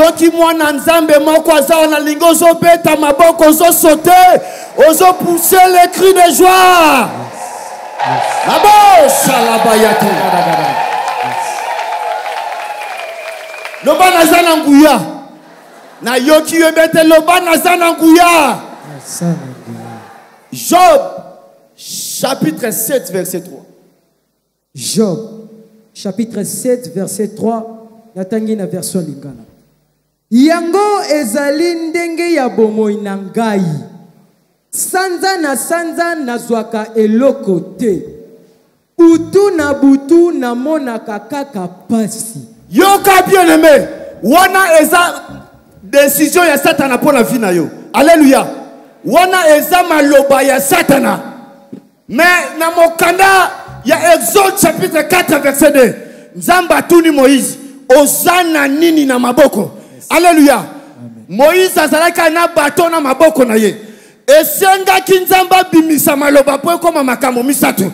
Soki mwana nzambe moko aza wana alingi ozobeta maboko ozosote ozopousse le cri de joie. Nabosalabayate loba naza na nguya nayoki yo ete loba naza na nguya. Job chapitre 7 verset 3 Job, chapitre 7, verset 3, natangi na version lingana. Yango ezali ndenge ya bomoi na ngai. Sanza na sanza nazwaka eloko te. Butu na butu namonaka kaka pasi. yoka bien aimé wana eza décision ya satana mpo na vi na yo alleluya wana eza maloba ya satana me na mokanda ya exode chapitre 4 verset 2 nzambe atuni moïse oza na nini na maboko alleluya moïse azalaki na bato na maboko na ye. Esengaki nzambe abimisa maloba mpo ekóma makambo misato.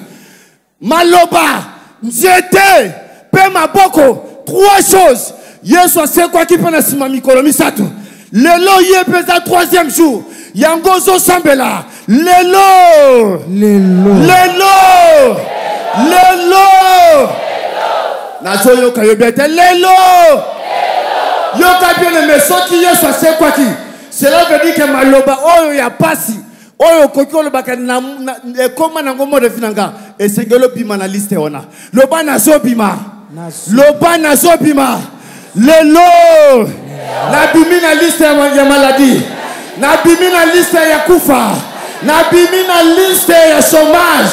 Maloba nzete mpe maboko trois choses. Yesu asekwaki mpe na nsima mikolo misato. Lelo ye mpe eza troisième jour. Yango ozosambela. Lelo. Lelo. lelo. Lelo. Nazoyoka yobi ete lelo yoka bien aime soki yesu asekwaki cela veut dire ke maloba oyo ya pasi oyo okoki olobaka ekoma nango modefi na nga esengeli obima na liste wana. Loba nazobima. Nazo- loba nazobima. Lelo. Nabimi na liste ya ma- ya maladi. Nabimi na liste ya kufa. Nabimi na liste ya chômage.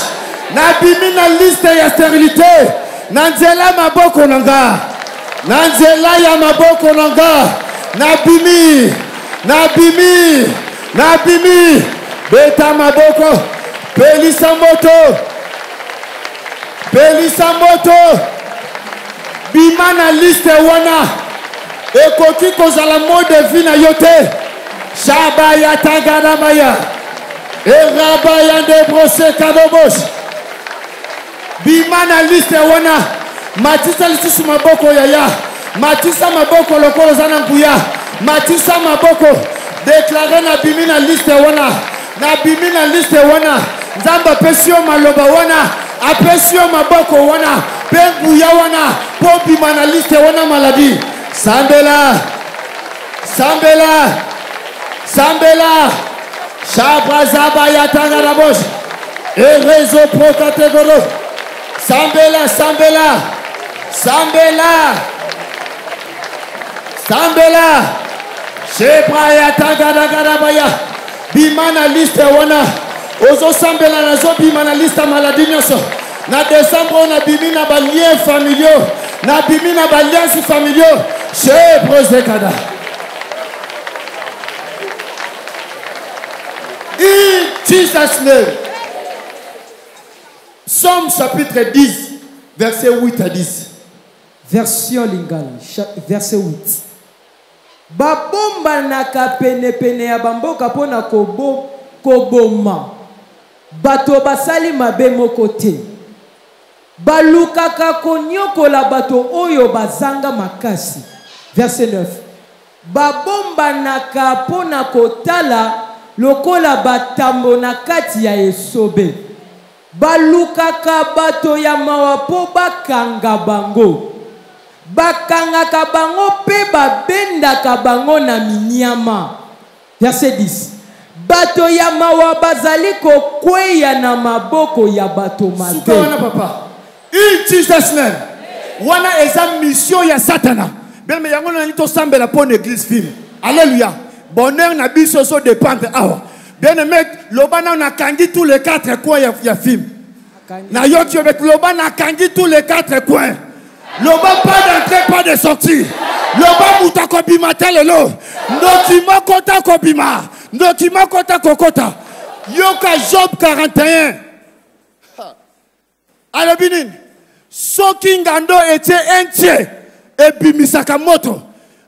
Nabimi na liste ya stérilité. Na nzela maboko na nga na nzela ya maboko na nga nabimi nabimi nabimi beta maboko pelisa moto pelisa moto. Bima na liste wana ekoki kozala mode vi na yo te. Shabaya tagadamaya erabaya nde brose kadobos bima na liste wana matisa lisusu maboko yaya. Matisa maboko lokola oza na nguya. Matisa maboko. Deklare nabimi na liste wana. Nabimi na liste wana. Nzambe apesi yo maloba wana. Apesi yo maboko wana. Mpe nguya wana. Mpo bima na liste wana maladi. Sambela. Sambela. Sambela. Shabrazaba yatanga na boshe erezo prokategoro sambela sambela sambela. Sambela. Shebra yatangadagadabaya bima na liste wana. Ozosambela nazobima na liste ya maladi nyonso. Na décembre oyo nabimi na balien familiaux. Nabimi na baliance familiaux. Shebre zekada. In jesus name. Somme chapitre 10, verset 8 à 10. Version lingala verset 8 babombanaka penepene ya bamboka mpo na kobo- koboma. Bato basali mabe moko te. Balukaka konyokola bato oyo bazanga makasi. Verset 9 babombanaka mpo na kotala lokola batambo na kati ya esobe. Balukaka bato ya mawa mpo bakanga bango bakangaka bango mpe babendaka bango na minyama verset 10 bato ya mawa bazali kokweya na maboko ya bato Suka wana mabe papa. In Jesus name. Wana eza mission ya Satana. Mais yango na lito sambela pour une église film. Alléluia. Bonheur na biso so dépendre awa. Bien aimé, loba na na kangi tous les quatre coins ya, ya film. Na yoki obet loba na kangi tous les quatre coins. Loba pas d'entrée, pas de sortie. Loba muta kobima te lelo. Ndoki moko ta kobima. Ndoki moko ta kokota. Yoka Job 41. alobi nini soki ngando etie entie ebimisaka moto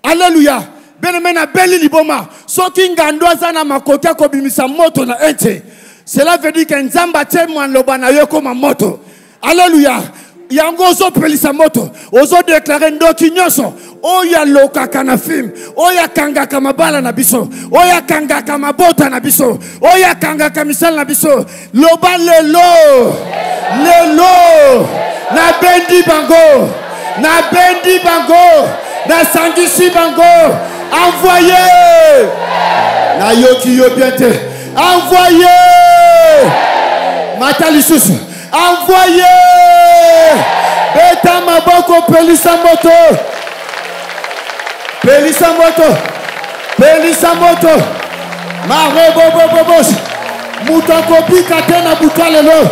alleluya beneme nabeli liboma soki ngando aza na makoki akobimisa moto na entie cela veut dire ke nzambe atie maloba na yo ekoma moto alleluya yango ozopelisa moto ozodeklare ndoki nyonso. Oyo alokaka na filme oyo akangaka mabala na biso oyo akangaka mabota na biso oyo akangaka misala na biso. Loba lelo lelo nabendi bango nabendi bango nasangisi bango. Envoye nayoki yo bien te envoye mata lisusu envoye beta maboko pelisa moto. Pelisa moto. Pelisa moto. Marebobobobos moto akobika te na buta lelo.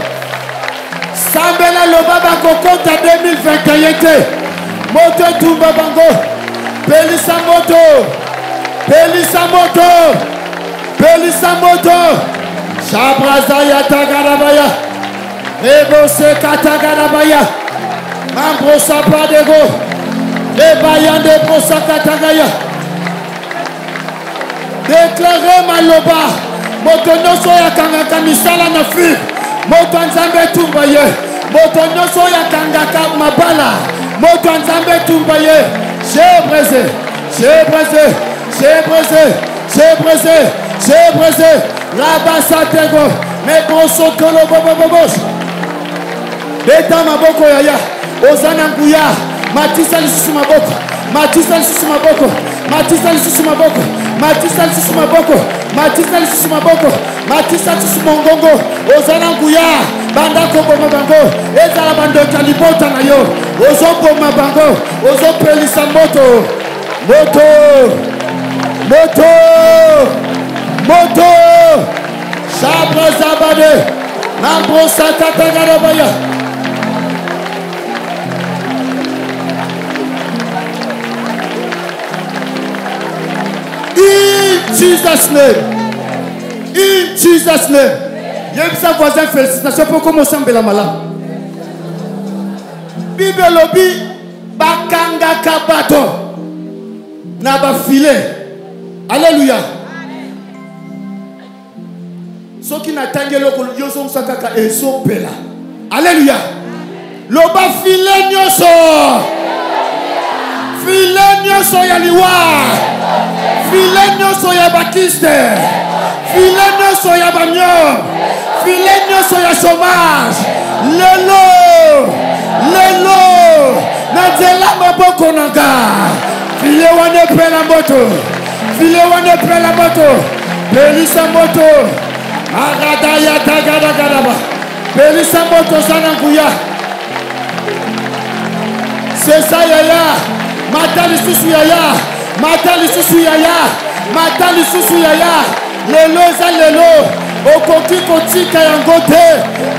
Sambela loba bakokota 2021 te moto etumba bango. Pelisa moto. Pelisa moto. Pelisa moto. Shabraza ya tagarabaya rebose katagarabaya mambrosa padego ebayande brosa katagaya deklare maloba. Moto nyonso oyo akangaka misala na afrike moto ya nzambe etumba ye. Moto nyonso oyo akangaka mabala. Moto ya nzambe etumba ye. Jebreze jebreze jebreze jebreze jebreze rabasatego mebrosokolo bobobobos beta maboko yaya. Oza na nguya. Matisa lisusu maboko. Matisa lisusu maboko. Matisa lisusu maboko. Matisa lisusu maboko. Matisa lisusu maboko. Matisa lisusu mongongo. Oza na nguya. Banda koboma bango. Ezala bandoki ya libota na yo. Ozoboma bango. Ozopelisa moto. Moto. Moto. Moto. Sabre zabade. Nambrosakatagarabaya In Jesus' name. In Jesus' name. yebisa voisin félicitation mpo koma osambela malamu bible elobi bakangaka bato na bafile alleluya soki natangi eloko yozongisa kaka ezopela alleluya loba file file nyonso ya liwa. File nyonso ya bakiste. File nyonso ya bamio file nyonso ya chômage. Lelo lelo maboko na nga. File wana epela moto. File wana epela moto. Pelisa moto. Agadaya tagadagadaba pelisa moto oza na nguya sesa yaya mata lisusu yaya mata lisusu yaya mata lisusu yaya lelo eza lelo. Okoki kotika yango te.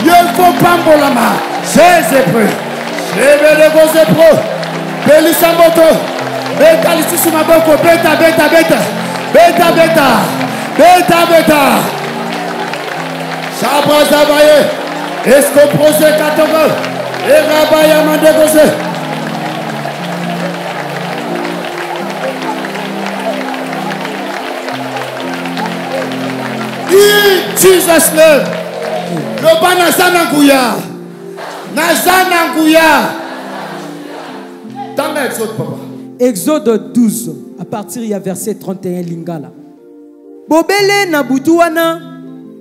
Yo ekopambolama jezepre ebelekozepro pelisa moto. Beta lisusu maboko. Beta beta beta. Beta beta. Beta beta. Shabrazabaye escoprose katoko erabaya mandekose Jesus name. nguya exode papa Exode 12, à partir ya verset 31 lingala. Bobele na butu wana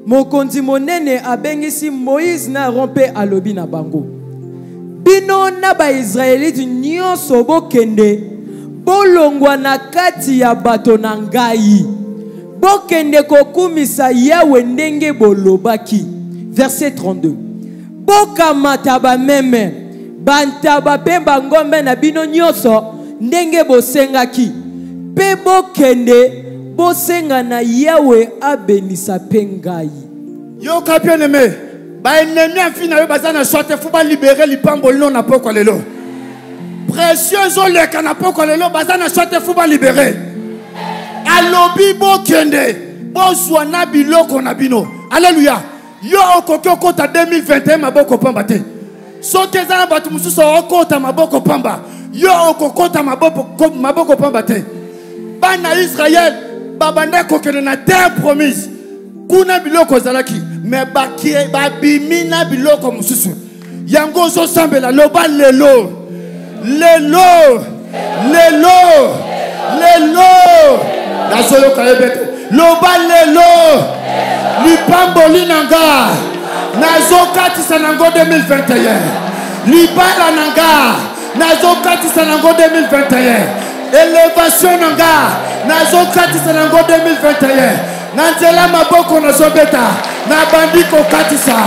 mokonzi monene abengisi Moïse na Aaron mpe alobi na bango. Bino na Baisraelite nyonso bokende bolongwa na kati ya bato. Bokende kokumisa Yawe ndenge bolobaki. Verset 32. Bokamata bameme bantaba mpe bangombe na bino nyonso ndenge bosengaki. Mpe bokende bosenga na yawe abenisa mpe ngai. Yoka bien aimé. Baennemi ya mfi na yo baza na shwa te fo balibere lipango lino na pokwa lelo. Pression ezoleka na pokwa lelo baza na shwa te fo balibere alobi bokende. Bozwa na biloko na bino. Alleluya yo okoki okota 2021 maboko pamba te. Soki eza na bato mosusu okota maboko pamba. Yo okokota maboko, ko- maboko pamba te. Bana israele babanda kokende na terre promise. Kuna biloko ezalaki me babimi na biloko mosusu. Yango ozosambela loba lelo. Lelo. Lelo. Lelo nazoyoka ye bete. Loba lelo. Lipamboli na nga nazokatisa nango 2021 libala na nga nazokatisa nango 2021 elevation na nga nazokatisa nango 2021 na nzela maboko nazobeta nabandi kokatisa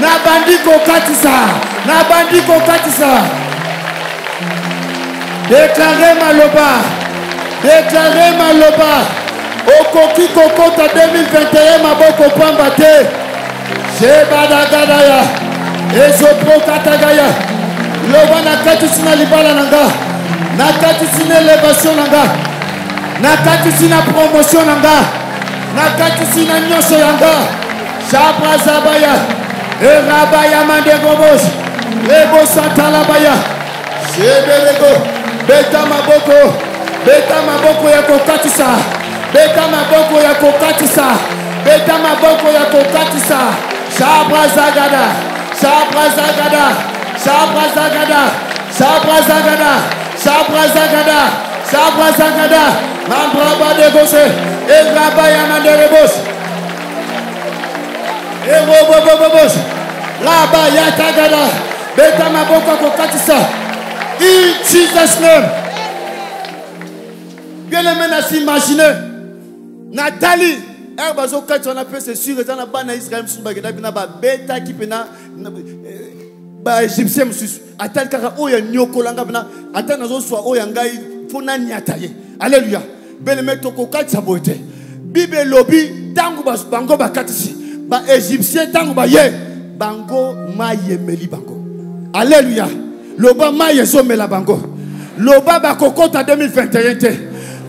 nabandi kokatisa nabandi kokatisa deklare maloba deklare maloba. Okoki kokota 2021 maboko pamba te. Shebadagadaya ezoprokatagaya loba nakatisi na libala na nga. Nakatisi na elevation na nga. Nakatisi na promotion na nga. Nakatisi na nyonso ya nga. Shabrazabaya erabaya mandegobos ebosatalabaya shebelego beta maboko beta maboko ya kokatisa. Beta maboko ya kokatisa. Beta maboko ya kokatisa. Shabrazagada shabrazagada shabrazagada shabrazagada shabrazagada shabrazagada mambrabadegose erabaya manderebos erobobobobos rabayatagada beta maboko ya kokatisa. In jesus name aimé na s'imagine natali ere bazokatisa wana mpe sûr eza na bana ya israel mosusu bakenda mpena babetaki mpena baégyptien mosusu atali kaka oyo anyokolanga mpena ata nazoswa oyo ya ngai mpo naniata ye alleluya beleme tokokatisa boye te bible elobi ntango bas- bango bakatisi baégyptien ntango baye bango mai emeli bango. Alleluya loba mai ezomela bango. Loba bakokota 2021 te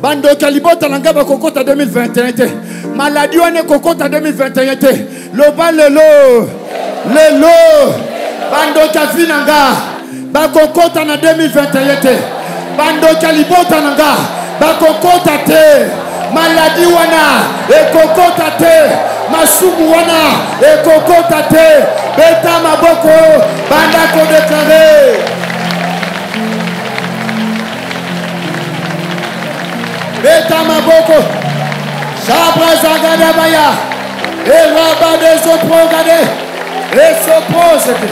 bandoki libota na ngai bakokota 2021 te. Maladi wana ekokota 2021 te. Loba lelo. Lelo. Bandoki ya vi na na 2021 te. Bandoki libota na nga. Bakokota te. Maladi wana ekokota te. Masumu wana ekokota te. Beta maboko. Banda kodeklare beta maboko. Shabrazagada baya. Erabadezoprogade esoprosete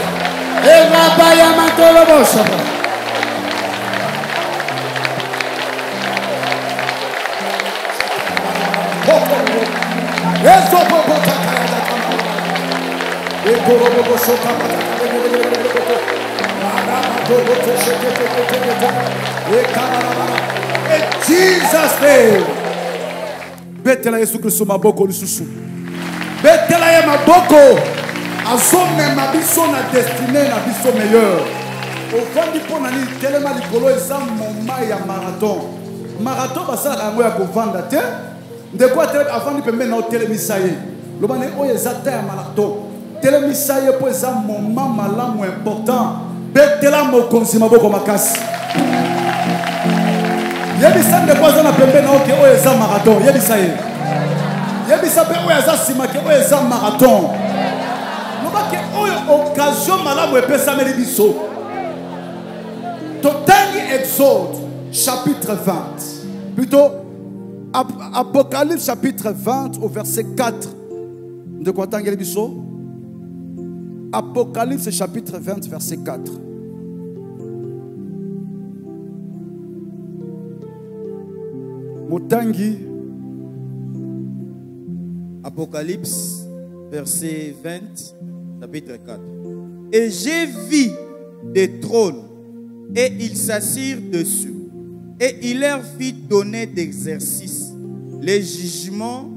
erabaya matolobosaba In Jesus name. betela yesu kristo maboko lisusu. Betela ye maboko. Azomema biso na destine na biso meilleur. Ovandi mpo na nini telema likolo eza moma ya marathon. Marathon basalaka yango ya kovanda te. Ndeko avandi pembeni na otelemisa ye. Loba na ye oyo eza ta marathon. Telemisa ye mpo eza moma malamu important. Betela mokonzi maboko makasi yebisa ndeko aza na pembeni na oke oyo eza marathon. Yebisa ye. Yebisa mpe oyo aza nsima ke oyo eza marathon. Lobake oyo occasion malamu epesameli biso. Totangi exode chapitre 20 plutôt Ap- apocalypse chapitre 20 au verset 4 ndeko atangeli biso? Apocalypse chapitre 20 verset 4 motangi Apocalypse, verset 20, chapitre 4. Et j'ai vu des trônes, et ils s'assirent dessus, et il leur fit donner d'exercice les jugements,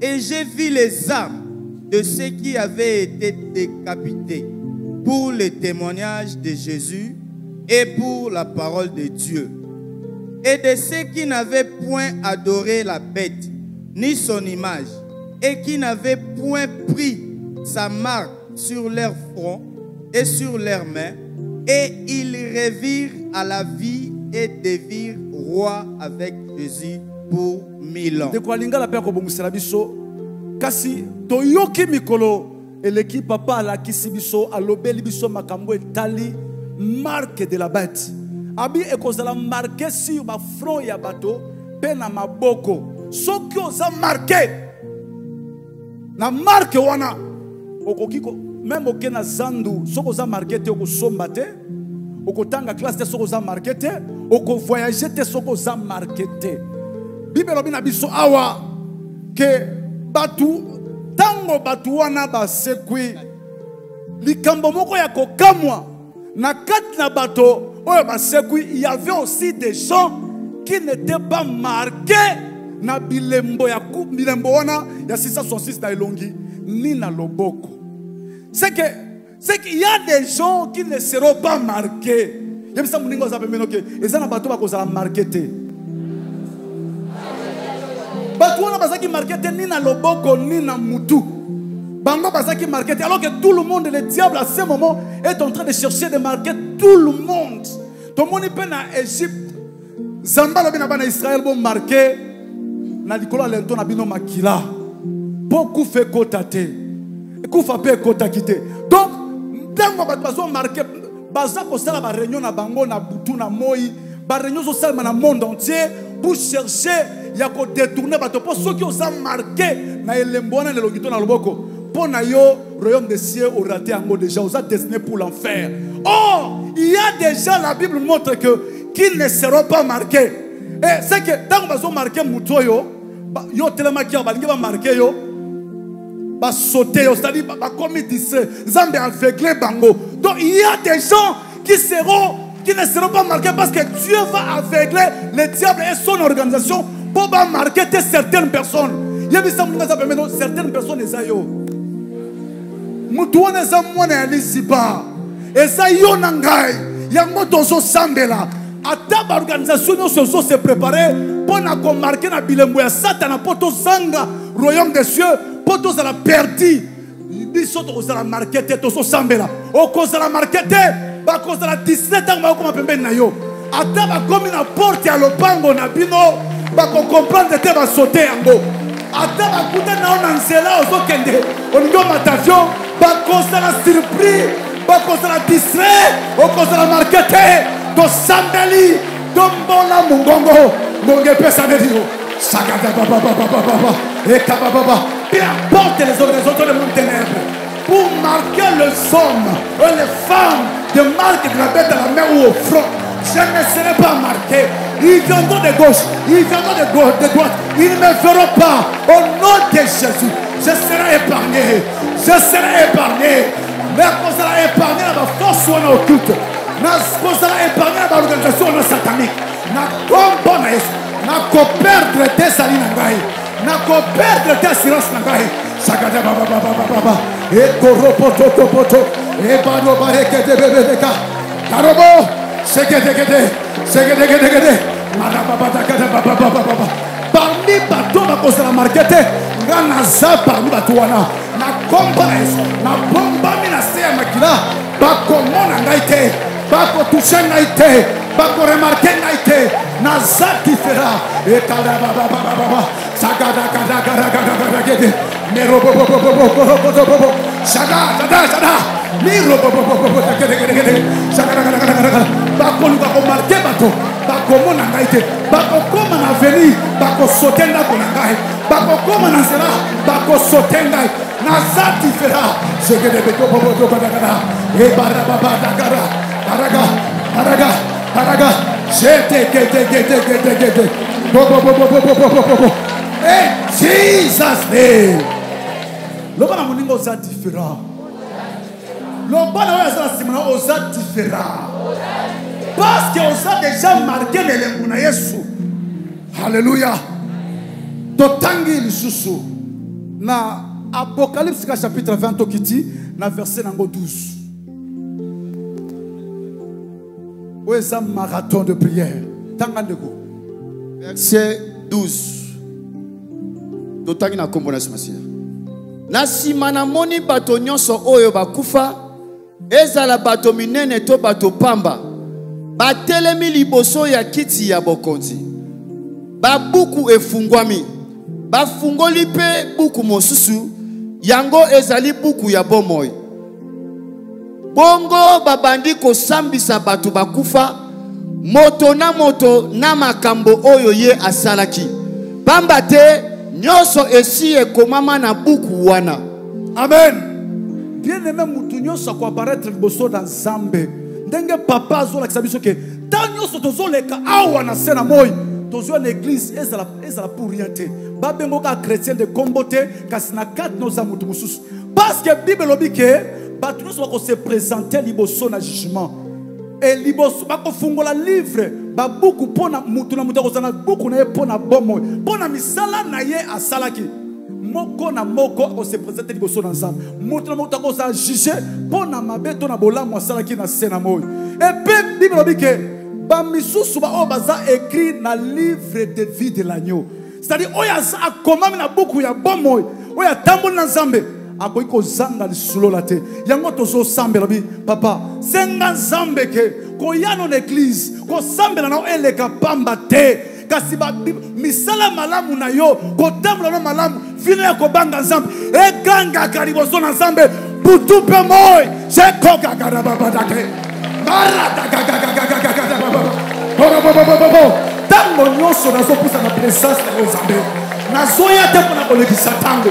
et j'ai vu les âmes de ceux qui avaient été décapités pour le témoignage de Jésus et pour la parole de Dieu et de ceux qui n'avaient point adoré la bête, ni son image, et qui n'avaient point pris sa marque sur leur front et sur leurs mains, et ils revirent à la vie et devirent rois avec Jésus pour mille ans. kasi toyoki mikolo papa makambo de la bête abi ekozala marke sur bafront ya bato mpe na maboko. Soki oza marke na marke wana okoki ko meme oke na zandu soki oza marke te okosomba te okotanga classe te soki oza marke te okovoyage te soki oza marke te. Bible elobi na biso awa ke bato ntango bato wana basekwi likambo moko ya kokamwa na kati na bato il y avait aussi des gens qui n'étaient pas marqués na bilembo ya bilembo wana ya 666 na elongi ni na loboko. C'est que c'est qu'il y a des gens qui ne seront pas marqués. Yebisa moninga oza pembeni oke eza na bato bakozala marke te. Bato wana bazalaki marke te ni na loboko ni na mutu Banda Bazaki Market. Alors que tout le monde, le diable à ce moment, est en train de chercher des marquer tout le monde. Tout le monde est en Égypte. Zamba la bina Israël bon marqué. Na likolo lento na bino makila. Beaucoup fait kota te. Kufa pe kota kite. Donc, ntango bato bazo marqué baza kosala ba réunion na bango na butu na moi, ba réunion zo salma na monde entier pour chercher ya ko détourner bato Pour po soki oza marqué na elembo na lelongito na loboko mpo na yo royaume de cieux orate yango déjà oza destiné pour l'enfer. Or il y a déjà la bible montre que qui ne seront pas marqués. Et c'est que ntango bazomarke motu oyo yo otelemaki awa balingi bamarke yo basaute yo c'est-à-dire ba- bakomi distrait nzambe aveugle bango. Donc il y a des gens qui seront qui ne seront pas marqués parce que Dieu va aveugler le diable et son organisation pour marquer certaines personnes. Yebisa moninga eza pembeni certaines personnes eza yo motu wana eza mwana ya liziba eza yo na ngai. Yango tozosambela. Ata baorganisation nyonso ezose prépare mpo na komarke na bilembo ya satana mpo tozanga royaume des cieux mpo tozala perdi biso tokozala marke te tozosambela. Okozala marke te bakozala distre ntango bakokoma pembeni na yo. Ata bakomi na porte ya lopango na bino bakokomprendre te basote yango ata bakuta na yo na nzela ozokende. Olingi omata avion bakozala surpris bakozala tosambeli tombola mongongo. Yo. Sakadabababababa ekabababa importe les organisations de monde ténèbres. Pour marquer les hommes et les femmes de marque de la bête à la main ou au front. Je ne serai pas marqué ils viendront de gauche. Ils viendront de, gauche, de droite. Ils ne verront pas. Au nom de Jésus, je serai épargné. Je serai épargné. Mais qu'on sera épargné dans la force ou dans culte. Qu'on sera épargné dans l'organisation satanique. Na kombo na Yesu. Na koperdre te sali na ngai. Na koperdre te assurance na ngai. Sakada baba baba baba. Ekoro poto poto poto. Ebano barekete bebedeka. Karobo. Sekete kete. kete. Parmi bato bakozala marke te nga naza parmi bato wana. Na yesu nabombami na se ya makila. Bakomona ngai te. Bakotushe ngai te bakoremarke ngai te naza difera ekadabababababa sagadakadakadakadakadagede merobobobobobobobobobobbo shada shada shada mirobobobobobogedegedegede sagadakadakadakada bakoluka komarke bato bakomona ngai te bakokoma na veni bakosote ndako na ngai bakokoma na nzela bakosote ngai naza difera segedebetobobotobadakada ebarababadakada araga araga Araga. In Jesus' name. lokola moninga différent lokola oyo différent parce que oza déjà marke na elembo yesu. Halleluya totangi lisusu. Na apocalypse chapitre 20 verset 12 un marathon de prière? Verset 12. totangi na nkombo na nsima na nsima namoni bato nyonso oyo bakufa ezala bato minene to bato pamba. Batelemi liboso ya kiti ya bokonzi. Babuku efungwami. Bafungoli mpe buku mosusu. Yango ezali buku ya bomoi. bongo babandi kosambisa bato bakufa. Moto na moto na makambo oyo ye asalaki. Pamba te nyonso esi ekomama na buku wana. Amen. Bien aime motu nyonso akoaparaitre liboso na nzambe ndenge papa azolakisa biso ke ntan nyonso tozoleka awa na se na moi tozwa na eglize ezala pour rien te. Babengo kaka chrétien de kombo te kasi na kati noza motu mosusu parce que la bible elobi ke bato nyonso bakosepresente liboso na jugement. E liboso bakofungola livre babuku mpo na motu na motu akozala na buku na ye mpo na bomoi. Mpo na misala na ye moko na moko akosepresente liboso na nzambe. Motu na motu akozala juge mpo na mabe to na bolamu asalaki na se na moi. Epe bible baza ekri na livre de vie de l'agneau. C'est-à-dire oyo aza akomami na buku ya bomoi oyo atamboli na nzambe. akoki kozanga lisolola te yango tozosambela bi papa senga nzambe ke koyano na eglize kosambela nao eleka pamba te kasi misala malamu na yo kotambola no malamu vino ya kobanga nzambe egangaka liboso na nzambe butu mpe moi jekokaka na babadake ntango nyonso nazopusa na presence na yo nzambe nazoya te mpona kolekisa ntango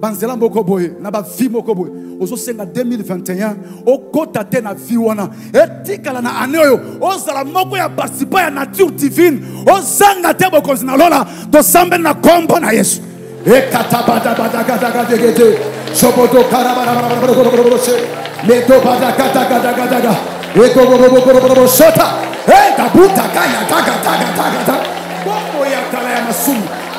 banzela moko boye na bavi moko boye ozosenga 2021 okɔta te na vi wana etikala na ane oyo ozala moko ya participa ya nature divine ozanga te bokonzi na lola tosambeli na kombo na yesu ekatabadabadagadagadiegete sobodokarabarabarabarose medobadakatagadagadagada ekogogobogorobosota edabutakayatakatakatakata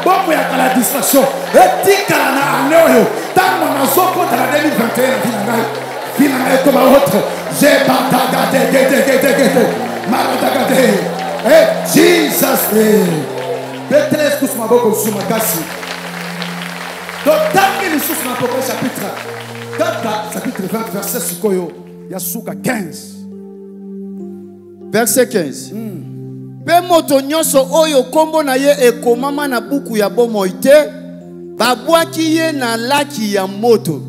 bombo ya kala distraction. Etikala na ane oyo. Ntango nazokota na 2021 na vi na ngai. Vi na ngai ekoma jebatagategedegedegede maratagade e jesus lisusu maboko lisusu makasi. Totangi lisusu na chapitre. Kaka chapitre 20 verset sikoyo ya suka 15 verset 15 mpe moto nyonso oyo nkombo na ye ekomama na buku ya bomoi te babwaki ye na laki ya moto.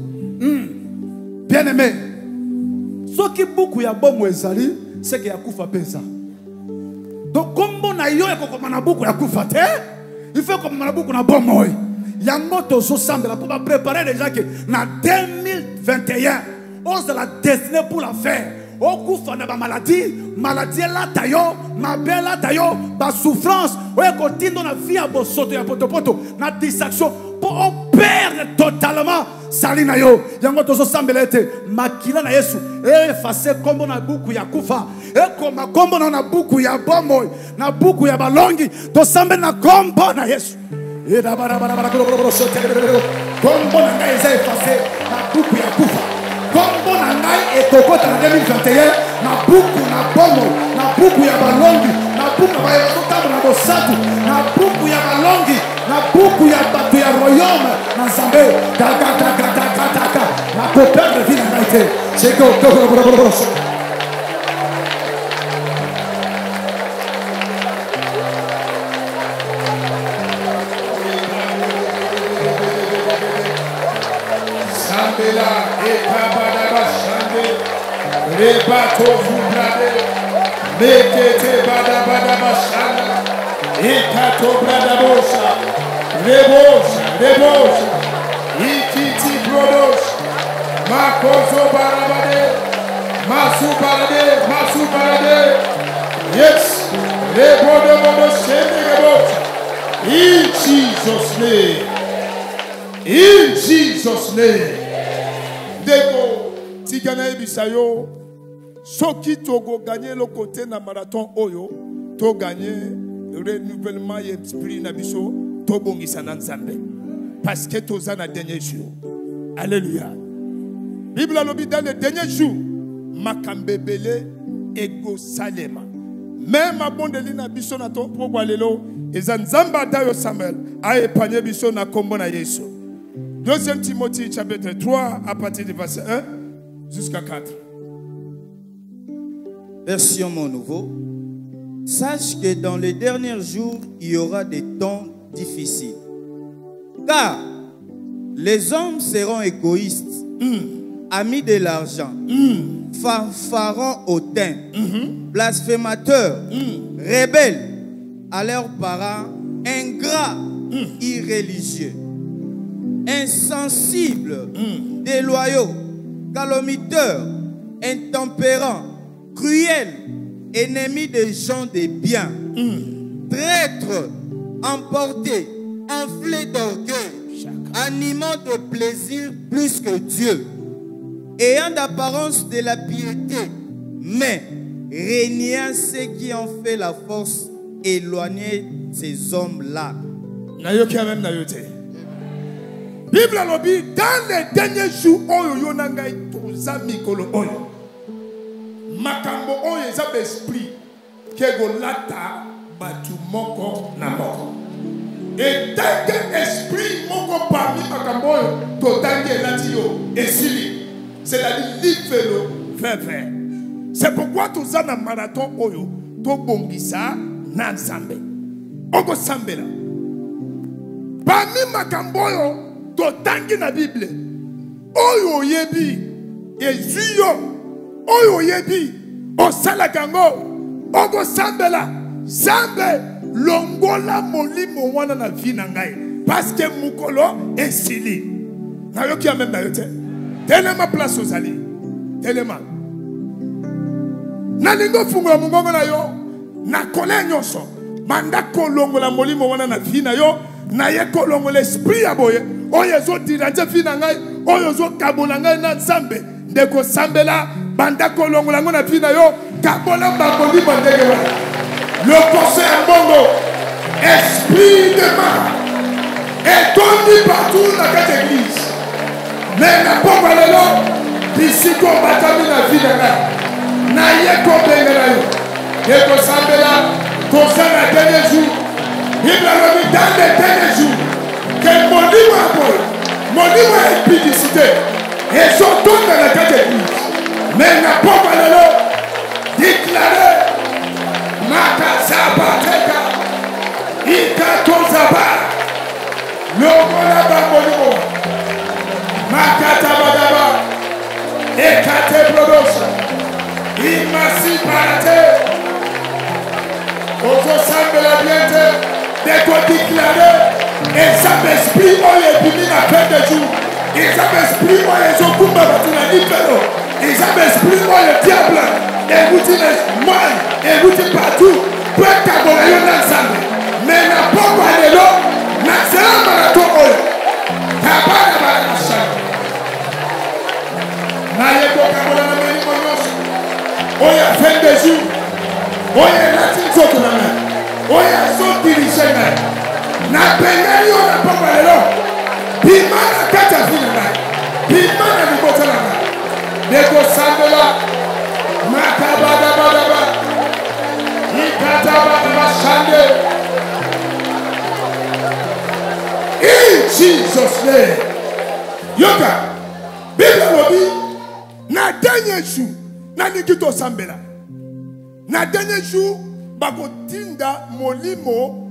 Bien aimé soki buku ya bomo ezali seke ya kufa mpe eza donc nkombo na yo ekokoma na buku ya kufa te ife ekokoma na buku na bomoi yango tozosambela mpo baprépare déjà ke na 2021 ozala destiné pour la faire okufa na bamaladi maladi elata yo mabe elata yo basouffrance oyo ekotinda na vie ya bosoto ya potopoto na distraction mpo operdre totalement sali na yo yango tozosambela ete makila na yesu efase nkombo na buku ya kufa ekoma nkombo na na buku ya bomoi na buku ya balongi tosambeli na nkombo na yesu nkombo na ngai eza efase na buku ya kufa nkombo na ngai ekokota na 2021 na buku na bomoi na buku ya balongi na buku ya bayo bazotambola na bosantu na buku ya balongi na buku ya bato ya royaume na nzambe kakakakakakaka na koperdre vi na ngai te sekokokolokolokoloso rebato fubrade mekete badabadaba shanda ekato bradabosha rebosha rebosha ikiti brodosha makozo. Yes. In Jesus' name. In Jesus' name. Ndeko yo soki tokoganye lokote na marathon oyo toganye renouvellement ya esprit na biso tobongisa na nzambe. Parce que toza na dernier jour. Alléluia. Bible alobi dans le dernier jour makambo ebele ekosalema me mabondeli na biso na to pokwa lelo eza nzambe ata yo samuel aepanye biso na nkombo na yesu. Deuxième timothée chapitre 3 à partir du verset 1 jusqu'à 4 Version mon nouveau. Sache que dans les derniers jours, il y aura des temps difficiles. Car les hommes seront égoïstes, amis de l'argent, fanfarons hautains, blasphémateurs, rebelles à leurs parents, ingrats, irréligieux, insensibles, déloyaux, calomiteurs, intempérants, cruels, ennemis des gens de bien, traîtres, emportés, enflés d'orgueil, animant de plaisir plus que Dieu, ayant d'apparence de la piété, mais régnant ceux qui ont fait la force, éloignés ces hommes-là. bible dans les derniers jours makambo oyo eza baesprit ke kolata bato moko na moko. Etanke esprit moko parmi makambo oyo esili. C'est-à-dire livelo veve c'est pourquoi toza na marathon oyo tobongisa na nzambe. Okosambela. Parmi makambo oyo totangi na bible. Oyo oyebi ezwi yo oyo oyebi osalaka yango okosambela. Zambe longola molimo wana na vi na ngai parceke mokolo esili. Nayoki ya meme na yo te. Telema place ozali. Telema. Nalingi ofungola mongongo na yo na kolia nyonso. Banda kolongola molimo wana na vi na yo naye kolongola esprit ya boye. Oyo ezodiranje vi na ngai oyo ezokabola ngai na nzambe nde kosambela banda kolongola yango na vi na yo kabola ndenge wana. Loposo ya mbongo esprit de ma etondi partout na kati église. Me na pokwa lelo bisika obatami na vi na ngai naye kobengela yo ekosambela toza na dernier jour. Bible alobi dans les derniers jours. Ke molimo ya boye molimo ya epidicité ezotonda na kati église me na pokwa lelo diklare makazabateka ikatozaba lokola bamolimo makatabadaba ekatebrodosa imasiparate ozosambela bien te dekodiklare eza baesprit oyo ebimi na fin de jour eza baesprit oyo ezokumba bato na lipelo eza baesprit oyo diable ewuti na moi ewuti partout. Po ekabola yo na na pokwa lelo na marato oyo kabana balakashaka naye kokabola na molimo nyonso oyo fin de jour. Oyo elati nzoto na ngai oyo azodirige ngai napengeli yo na pokwa lelo bima na ya vi na bima na na nekosambela. Makabadabadaba. Ikatabadabashande in jesus name. Yoka bible alobi na dernier jour nalingi tosambela na dernier jour bakotinda molimo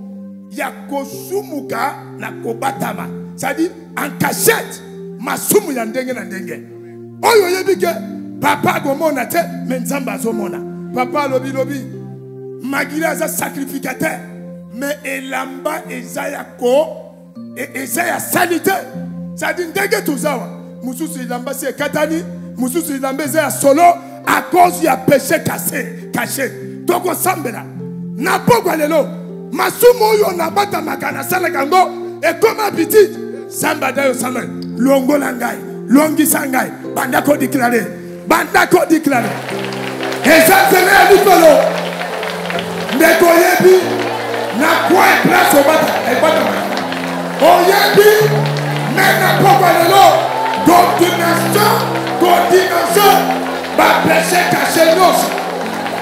ya kosumuka na kobatama. C'est-à-dire en cachette masumu ya ndenge na ndenge oyo oyebi ke papa akomona te me nzambe azomona. Papa alobi lobi. Magili aza sacrificateur me elamba eza ya ko e- eza ya sali te c'est-à-dire ndenge toza wa? Mosusu elamba si ekatani mosusu elamba eza ya solo à cause ya péché caché. Tokosambela na pokwa lelo masumu oyo nabatamaka nasalaka yango ekoma apetite samba dayo samba longola ngai longisa ngai banda kodiklare banda kodiklare eza nzela ya likolo ndeko oyebi na kwa place ebatamaka oyebi me na pokwa lelo continuation continuation bapeshe kashe nyonso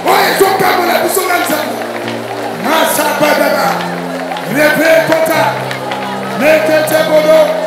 oyo ezokambola biso na nzambe masabadaba reve kota metete bodo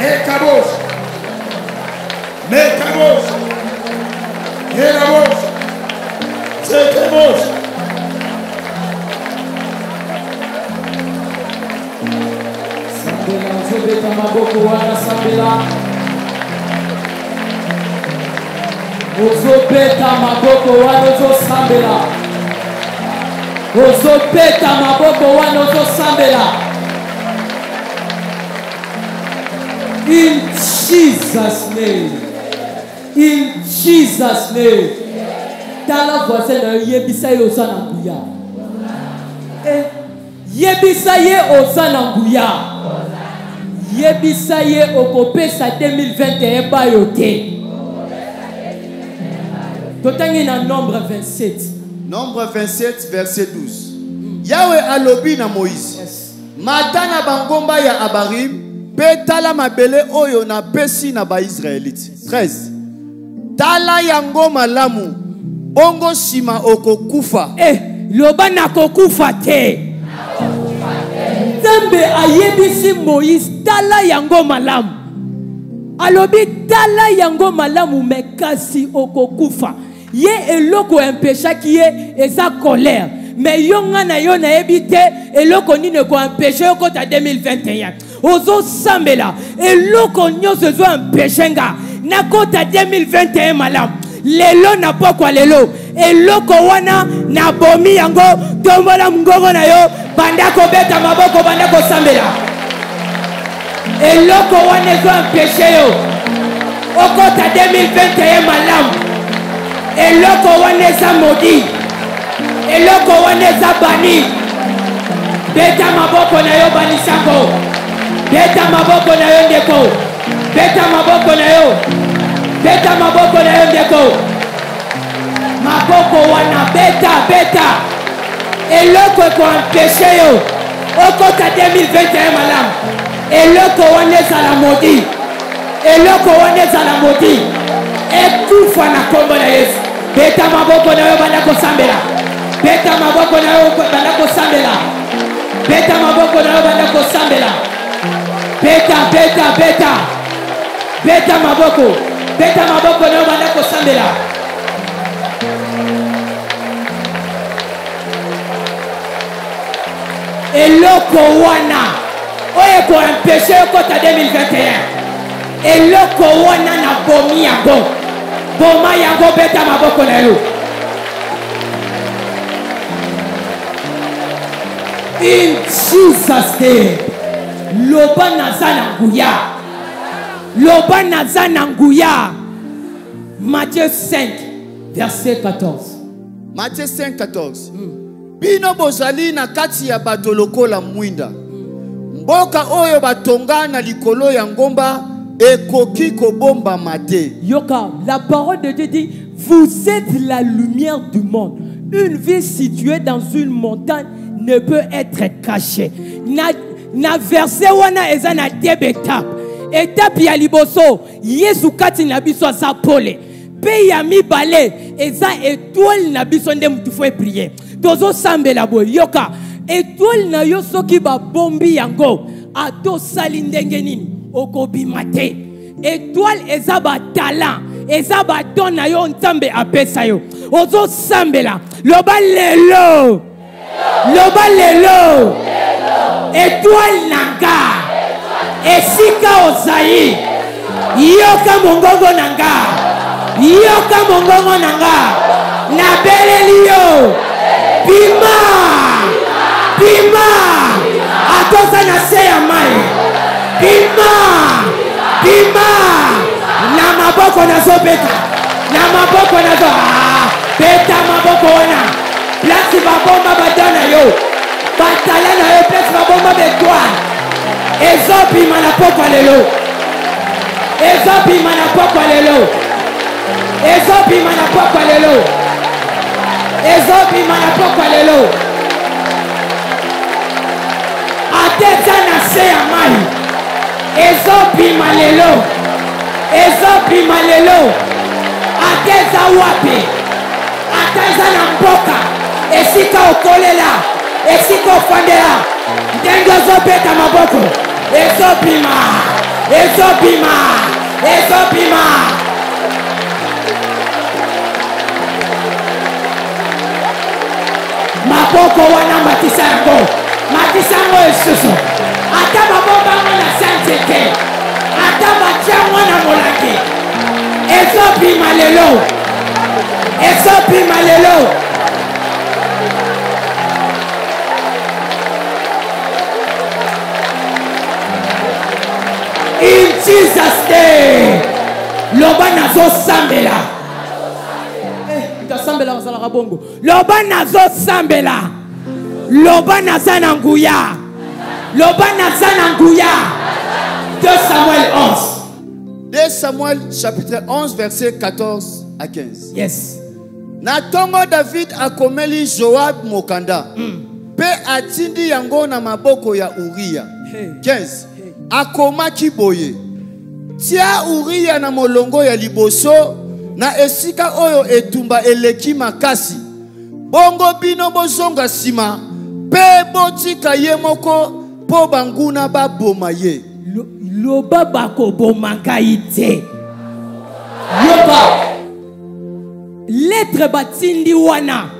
ekabos mekabos erabos sekebos sambela nzobeta maboko wana sambela ozobeta maboko wana ozosambela. Ozobeta maboko wana ozosambela in jesus name. In jesus name. Tala voisin na yo yebisa ye oza na nguya Eh, yebisa ye oza na nguya yebisa ye okopesa 2021 bayo te. Totangi na nombre 27 Nombre 27, verset 12. Yahweh alobi na Moïse. Mata na bangomba ya Abarim, mpe tala mabele oyo napesi na baisraelite 13 tala yango malamu. Bongo nsima okokufa. Eh, loba nakokufa te. Nzambe ayebisi moïse tala yango malamu. Alobi tala yango malamu me kasi okokufa. Ye eloko empeshaki ye eza colère. Me yo nga na yo nayebi te eloko nini ekoempeshe yo kota 2021 ozosambela. Eloko nyonso ezoempeshe nga nakota 2021 malamu. Lelo na pokwa lelo. Eloko wana nabomi yango. Tombola mongongo na yo. Banda kobeta maboko banda kosambela. Eloko wana ezoempeshe yo. Okota 2021 malamu. Eloko wana eza modi eloko wana eza bani beta maboko na yo banisango beta maboko na yo ndeko. Beta maboko na yo. Beta maboko na yo ndeko. Maboko wana beta beta. Eloko ekoampeshe yo. Okota 2021 malamu eloko wana ezala modi eloko wana ezala modi ekufa na nkombo na yesu. Beta maboko na yo banda kosambela. Beta maboko na yo banda kosambela. Beta maboko na yo banda kosambela beta beta beta. Beta maboko. Beta maboko na yo banda kosambela. Eloko wana. Oyo ekoempeshe okota 2021 eloko wana nabomi yango. Boma yango beta maboko na yo. In jesus name loba naza na nguya. Loba naza na nguya. Matthieu 5 verset 14 Matthieu 5 14 bino bozali na kati ya bato lokola mwinda. Mboka oyo batonga na likolo ya ngomba ekoki kobombama te Yoka, la parole de Dieu dit, vous êtes la lumière du monde. Une ville située dans une montagne ne peut être cachée. Na, na verset wana eza na deux étapes. etape ya liboso yesu kati na biso aza pole. Mpe ya mibale eza etoile na biso nde mutu fo eprie tozosambela boye yoka. Etoile na yo soki babombi yango ata osali ndenge nini? Okobima te. Etoile eza batalant eza badon na yo nzambe apesa yo. Ozosambela. Loba lelo. Loba lelo etoile na nga esika ozali. Yoka mongongo na nga yoka mongongo na nga nabeleli yo. Bima bima atoza na se ya mai bima bima na maboko nazobeta. Na maboko nazo. Ah, beta maboko wana. Plasi babomba bado na yo batala na yo plasi babomba betwale ezobima na pokwa lelo. Ezobima na pokwa lelo. Ezobima na pokwa lelo. Ezobima na pokwa lelo. Ate eza na se ya mai. Ezobima lelo. Ezobima lelo. Ate eza wapi? Ata eza na mboka. Esika okolela esika ofandela ndenge ozobeta maboko. Ezobima ezobima ezobima. Maboko wana matisa yango matisa yango lisusu. Ata babomba yango na se nzete ata batia yango na molangi ezobima lelo ezobima lelo in jesus name. Loba nazosambela. Eh, tasambela bazalaka bongo loba nazosambela. Loba naza na nguya. Loba naza na nguya. 2 samuel 11 2 Samuel chapitre 11 verset 14 à 15. yes. Na ntongo David akomeli Joab mokanda. Mpe atindi yango na maboko ya Uria. Hey. 15. Akomaki boye. Tia Uria na molongo ya liboso na esika oyo etumba eleki makasi. Bongo bino bozonga nsima mpe botika ye moko mpo banguna baboma ye. Lo- loba bakoboma ngai te yoba lettre batindi wana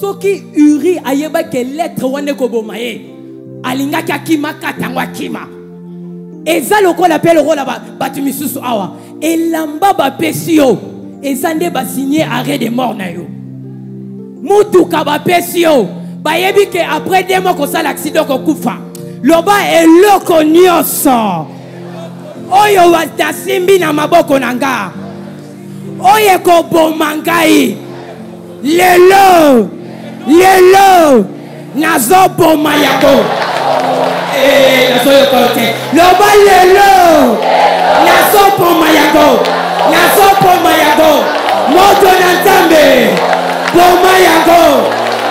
soki uri ayebaki lettre wana ekoboma ye alingaki akima kata yango akima eza lokola mpe lokola ba- bato misusu awa. Elamba bapesi yo. Eza nde basigne arrêt de mort na yo. Mutuka bapesi yo. Bayebi ke après de mois kosala accident kokufa. Loba eloko nyonso. Oyo nasimbi na maboko na nga. Oyo ekoboma ngai. Lelo. Lelo. Nazoboma yango nazoyoka yo te loba lelo. Nazoboma yango nazoboma yango moto na nzambe. Boma yango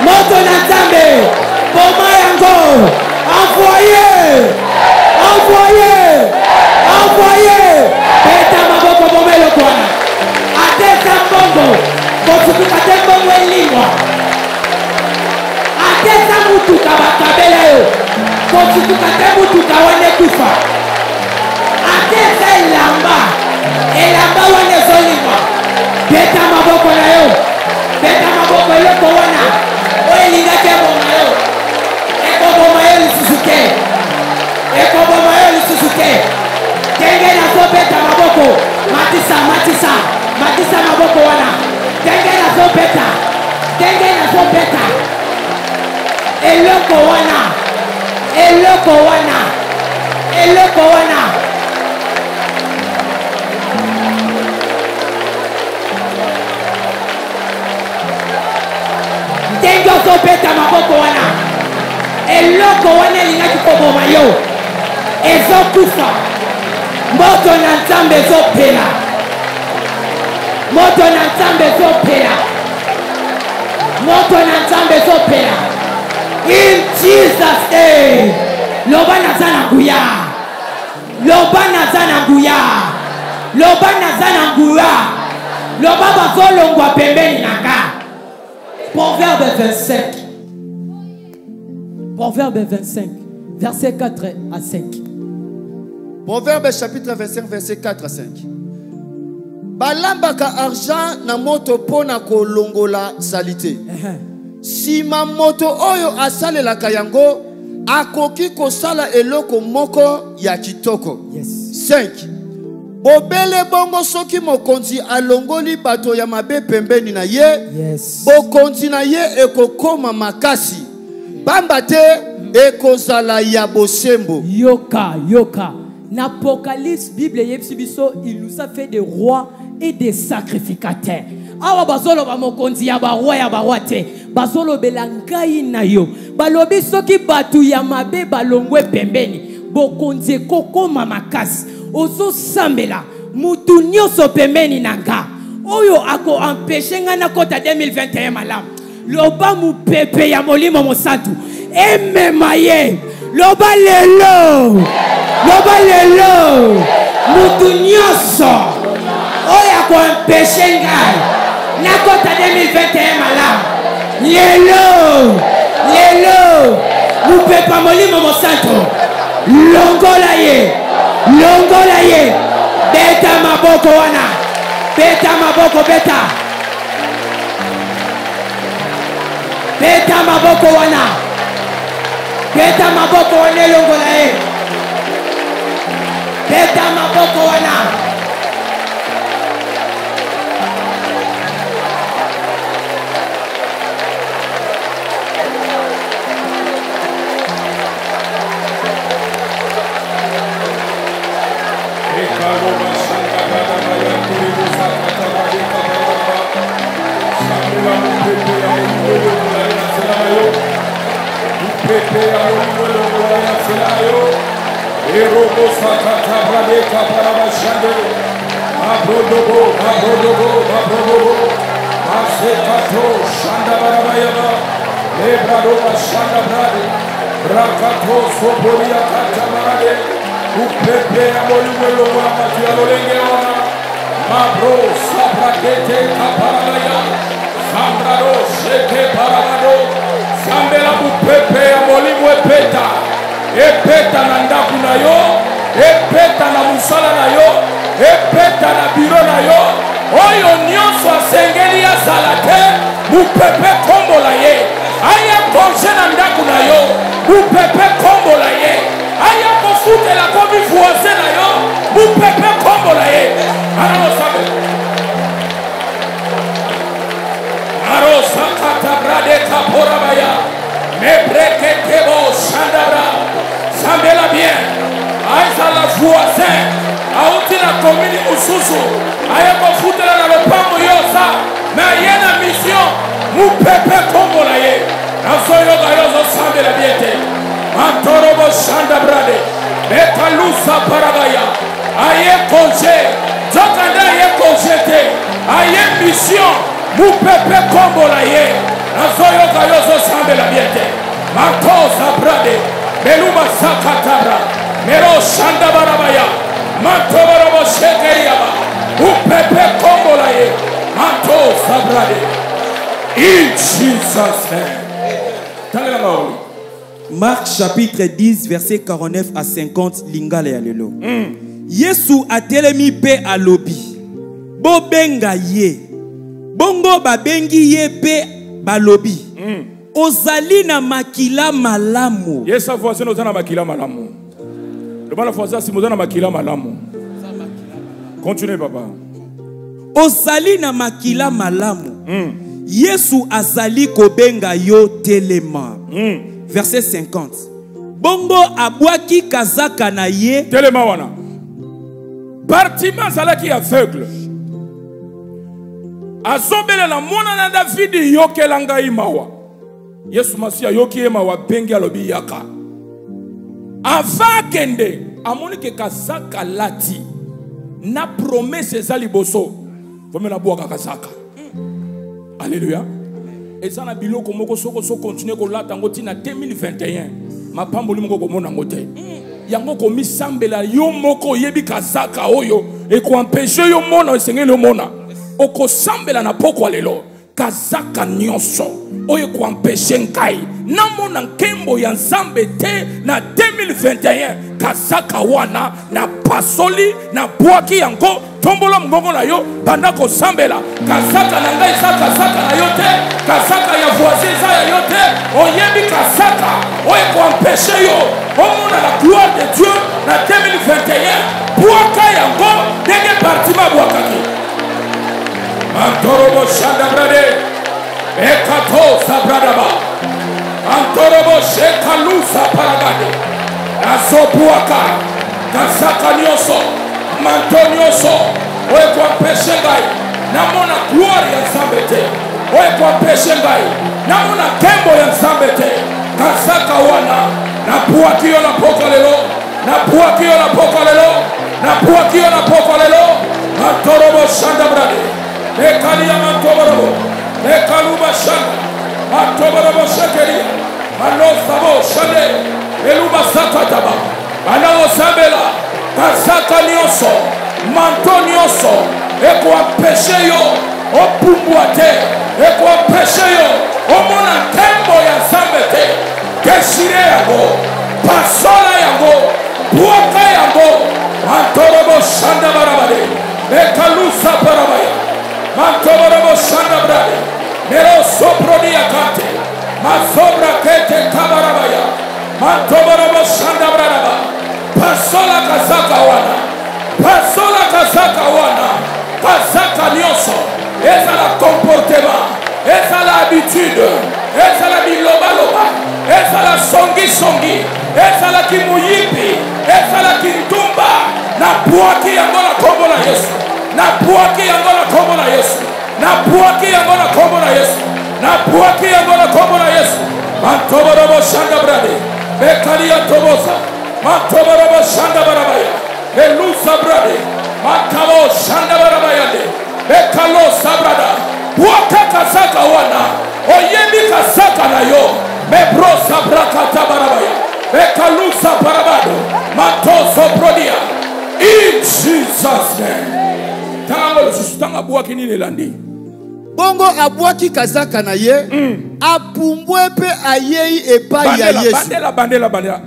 moto na nzambe. Boma yango envoye envoye envoye beta maboko boma eloko wana ateza mbongo. Kofutuka te mbongo elingwa. Ateza mutuka bakabela yo kofutuka te mutuka wana ekufa ateza elamba. Elamba wana ezolingwa beta maboko na yo. Beta maboko eloko wana oyo elingaki eboma yo. Ekoboma yo lisusu te. Ekoboma yo lisusu te. Ndenge nazobeta maboko. Matisa matisa. Matisa maboko wana. Ndenge nazobeta ndenge nazobeta eloko wana eloko wana. Eloko wana. Ndenge ozobeta maboko wana. Eloko wana elingaki koboma yo. Ezokufa. Moto na nzambe ezopela. Moto na nzambe ezopela. Moto na nzambe ezopela in jesus name. Loba naza na nguya. Loba naza na nguya. Loba naza na nguya. Loba bazolongwa pembeni na proverbe 25 proverbe 25 verset 4 à 5 Proverbe chapitre 25, verset 4 à 5. balambaka argent na moto mpo na kolongola salite nsima moto oyo asalelaka yango akoki kosala eloko moko ya kitoko. Yes. 5 bobele bongo soki mokonzi alongoli bato ya mabe pembeni na ye yes. bokonzi na ye ekokoma makasi. Pamba te ekozala ya bosembo. Yoka yoka. Na apocalypse bible eyebisi biso il nous a fait des rois et des sacrificateurs awa bazoloba mokonzi ya baroi ya baroi te. Bazolobela ngai na yo. Balobi soki bato ya mabe balongwe pembeni. Bokonzi ekokoma makasi. Ozosambela mutu nyonso pembeni na nga. Oyo akoampeshe ngai nakota 2021 malamu. Loba mopepe ya molimo mosantu. Emema ye. Loba lelo. Loba lelo. Mutu nyonso. Oyo akoempeshe ngai nakota 2021 malamu. Lelo lelo. Mopepa molimo mosantu. Longola ye longola ye. Beta maboko wana. Beta maboko beta. Beta maboko wana. Beta maboko wana elongola ye. Beta maboko wana seke ya mwenye mwenye ya filayo. Erobo sakata baleka para mashande. Abrodobo, abrodobo, abrodobo. Masekato, shanda barabayaba. Lebrado mashanda brade. Rakato sobori ya kata barade. Upepe ya mwenye mwenye wana kia lolenge wana. Mabro saprakete kaparabaya. Sambrado sheke parabado. Sambela upepe. Peta epeta na ndaku na yo epeta na mosala na yo epeta na biro na yo. Oyo nyonso asengeli azala te mopepe kombola ye. Aya konge na ndako na yo mopepe kombola ye. Aya kofutela komi voise na yo mopepe kombola ye. Ana mosabe arosakatabrade kaporabaya mebreketebo shandabra sambela bien. Aezala voisin auti na komini mosusu aye kofutela na lopango yo oza me aye na mission. Mopepe kombola ye. Nazoyoka yo ozosambela bien te. Mantorobo shandabrade bekalusa parabaya aye konge nzokande aye konge te. Aye ye nazoyoka yo ozosambela bien te makosa brade. Beluma sakatabra. Mero shandabarabaya mantoborobo shekeriaba mopepe kombola ye. Makosa brade. In jesus name. Marc chapitre 10 verset 49 à 50 lingala ya lelo. Yesu atelemi mpe alobi bobenga ye. Bongo babengi ye mpe balobi. Ozali na makila malamu. Yesu avoisin oza na makila malamu. Loba na français asima oza na makila malamu. Continue papa. Ozali na makila malamu. Yesu azali kobenga yo telema. Verset 50 bongo abwaki kazaka na ye. Telema wana. Bartima azalaki aveugle azobelela mwana na davidi yokela ngai mawa. Yesu masi ayoki ye mawa abengi alobi yaka. Ava akende amoni ke kazaka alati na promese eza liboso. Fome nabwaka kazaka. Alleluya eza na biloko moko soko so continue kolata yango ntina 2021 mapamboli moko komona yango te. Yango komisambela yo moko oyebi kazaka oyo. Ekoampeshe yo mona esengeli omona okosambela na pokwa lelo kazaka nyonso oyo ekoampeshe ngai namona nkembo ya nzambe te na 2021 kazaka wana napasoli nabwaki yango tombola mongongo na yo banda kosambela. Kazaka na ngai eza kazaka na yo te kazaka ya voisin eza ya yo te. Oyebi kazaka oyo ekoampeshe yo omona la gloire de dieu na 2021 bwaka yango ndenge partima bwakaki antorobo shandabrade ekato sabradaba. Antorobo shekalusa paragade azobwaka kazaka nyonso manto nyonso oyo ekoampeshe ngai namona gloire ya nzambe te oyo ekoampeshe ngai namona nkembo ya nzambe te kazaka wana. Nabwaki yo na pokwa lelo. Nabwaki yo na pokwa lelo. Nabwaki yo na pokwa lelo. Mantorobo shandabrade ekali ya mantoborobo. Ekaluba shanda mantoborobo shekeria manosabo shande. Eluba sakataba banakosambela kazaka nyonso manto nyonso ekoampeshe yo opumbwa te. Ekoampeshe yo omona nkembo ya nzambe te. Desire yango. Pasola yango. Bwaka yango. Mantorobo shanda barabade. Ekalusa barabaya mantoborobo shanda brade nero soprodia kate. Masobra kete kabarabaya mantoborobo shanda bradaba pasola kazaka wana. Pasola kazaka wana. Kazaka nyonso. Ezala comportement. Ezala habitude. Ezala bilobaloba. Ezala songisongi. Ezalaki moyibi ezalaki ntumba nabwaki yango na kombo na yesu nabwaki yango na kombo na yesu. Nabwaki yango na kombo na yesu. Nabwaki yango na kombo na yesu. Matoborobo shanga brade. Bekalia toboza. Matoborobo shanga barabaya. Elusa brade. Makabo shanga barabayande. Bekalo sabrada. Bwaka kasaka wana. Oyebi kasaka na yo. Mebrosa brakata barabaya. Bekalusa barabado. Matoso prodia in jesus name ntango lisusu ntango abwaki nini elandi bongo abwaki kazaka na ye apumbwe mpe ayei epai ya yesu.